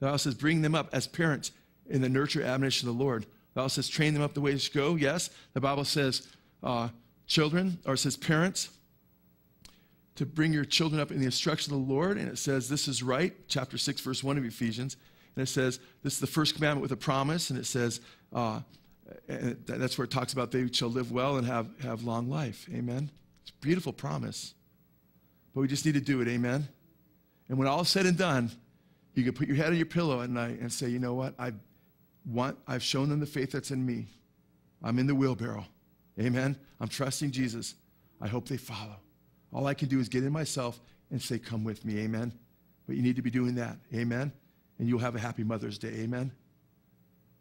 The Bible says, bring them up as parents in the nurture admonition of the Lord. The Bible says, train them up the way they should go. Yes. The Bible says, uh, children, or it says, parents, to bring your children up in the instruction of the Lord. And it says, this is right, chapter 6, verse 1 of Ephesians. And it says, this is the first commandment with a promise. And it says, uh, and that's where it talks about they shall live well and have, have long life. Amen. It's a beautiful promise. But we just need to do it. Amen. And when all is said and done, you can put your head on your pillow at night and say, you know what? I want, I've shown them the faith that's in me. I'm in the wheelbarrow. Amen. I'm trusting Jesus. I hope they follow. All I can do is get in myself and say, Come with me. Amen. But you need to be doing that. Amen. And you'll have a happy Mother's Day. Amen.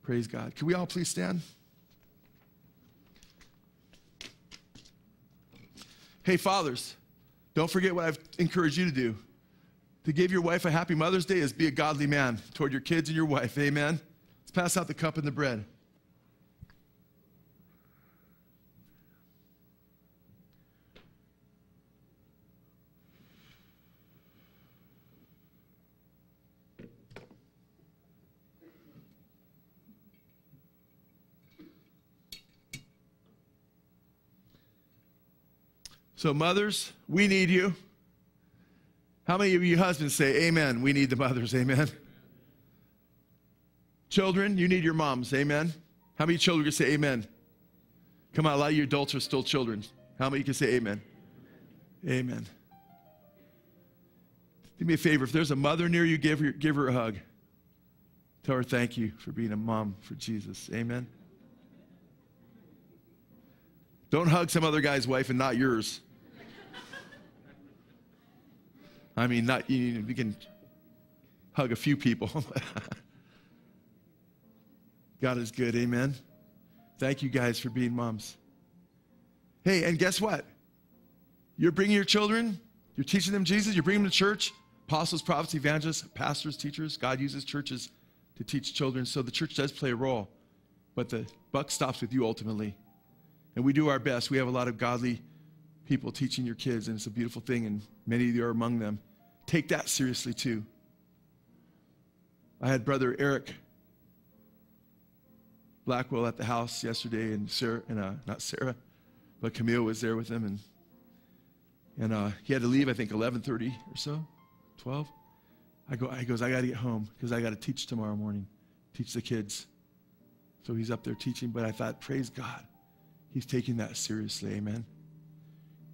Praise God. Can we all please stand? Hey, fathers, don't forget what I've encouraged you to do. To give your wife a happy Mother's Day is be a godly man toward your kids and your wife. Amen. Let's pass out the cup and the bread. So, mothers, we need you. How many of you husbands say, Amen? We need the mothers. Amen. Children, you need your moms. Amen. How many children can say Amen? Come on, a lot of you adults are still children. How many can say Amen? Amen. Do me a favor. If there's a mother near you, give her, give her a hug. Tell her thank you for being a mom for Jesus. Amen. Don't hug some other guy's wife and not yours. I mean, not you, you can hug a few people. [laughs] God is good, amen. Thank you guys for being moms. Hey, and guess what? You're bringing your children, you're teaching them Jesus, you're bringing them to church. Apostles, prophets, evangelists, pastors, teachers. God uses churches to teach children, so the church does play a role. But the buck stops with you ultimately. And we do our best. We have a lot of godly people teaching your kids, and it's a beautiful thing, and many of you are among them. Take that seriously too. I had brother Eric Blackwell at the house yesterday, and Sarah, and uh, not Sarah, but Camille was there with him, and and uh, he had to leave. I think 11:30 or so, 12. I go. I goes. I got to get home because I got to teach tomorrow morning, teach the kids. So he's up there teaching. But I thought, praise God, he's taking that seriously. Amen.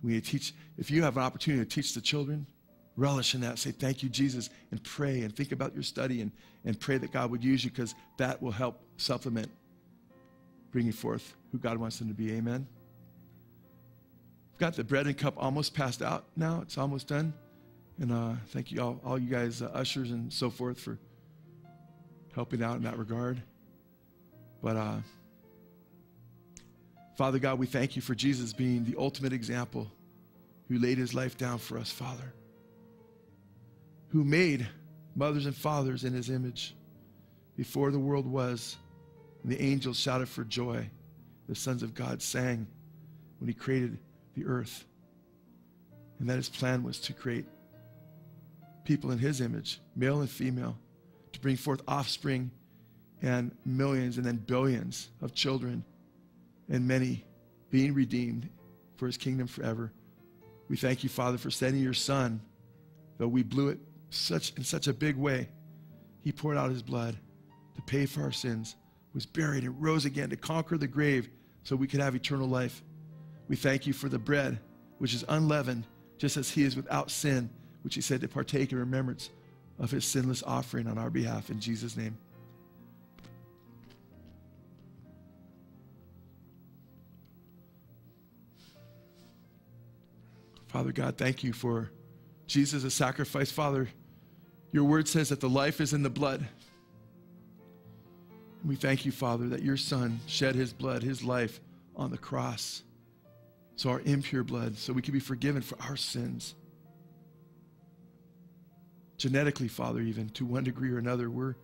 We teach, if you have an opportunity to teach the children, relish in that. Say, thank you, Jesus, and pray and think about your study and, and pray that God would use you because that will help supplement bringing forth who God wants them to be. Amen. We've got the bread and cup almost passed out now. It's almost done. And uh, thank you, all, all you guys, uh, ushers and so forth, for helping out in that regard. But, uh, Father God, we thank you for Jesus being the ultimate example who laid his life down for us, Father, who made mothers and fathers in his image before the world was. And the angels shouted for joy. The sons of God sang when he created the earth. And that his plan was to create people in his image, male and female, to bring forth offspring and millions and then billions of children and many being redeemed for his kingdom forever. We thank you, Father, for sending your son, though we blew it such in such a big way. He poured out his blood to pay for our sins, was buried and rose again to conquer the grave so we could have eternal life. We thank you for the bread, which is unleavened, just as he is without sin, which he said to partake in remembrance of his sinless offering on our behalf. In Jesus' name. Father God, thank you for Jesus, sacrifice. Father, your word says that the life is in the blood. And We thank you, Father, that your Son shed his blood, his life on the cross. So our impure blood, so we can be forgiven for our sins. Genetically, Father, even to one degree or another, we're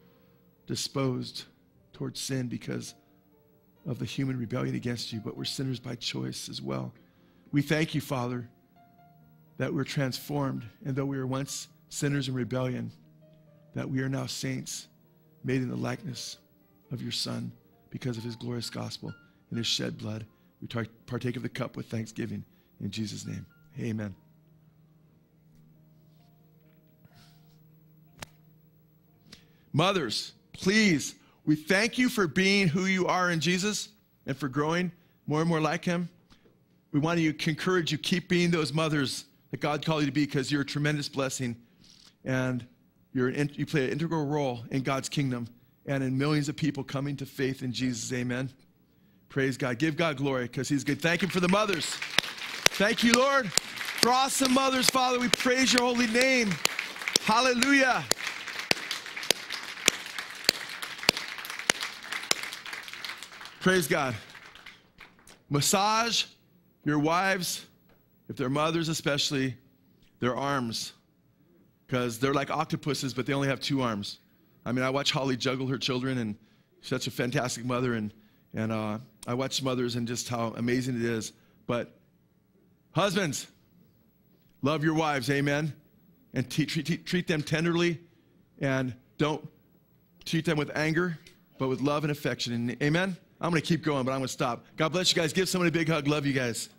disposed towards sin because of the human rebellion against you, but we're sinners by choice as well. We thank you, Father, that we're transformed, and though we were once sinners in rebellion, that we are now saints made in the likeness of your Son because of his glorious gospel and his shed blood. We partake of the cup with thanksgiving in Jesus' name. Amen. Mothers, please, we thank you for being who you are in Jesus and for growing more and more like him. We want to encourage you, keep being those mothers that God called you to be because you're a tremendous blessing and you're an, you play an integral role in God's kingdom and in millions of people coming to faith in Jesus. Amen. Praise God. Give God glory because He's good. Thank Him for the mothers. Thank you, Lord, for awesome mothers, Father. We praise your holy name. Hallelujah. Praise God. Massage your wives, if they're mothers especially, their arms, because they're like octopuses, but they only have two arms. I mean, I watch Holly juggle her children, and she's such a fantastic mother, and, and uh, I watch mothers and just how amazing it is. But husbands, love your wives, amen? And treat, treat, them tenderly, and don't treat them with anger, but with love and affection. And, amen? I'm going to keep going, but I'm going to stop. God bless you guys. Give somebody a big hug. Love you guys.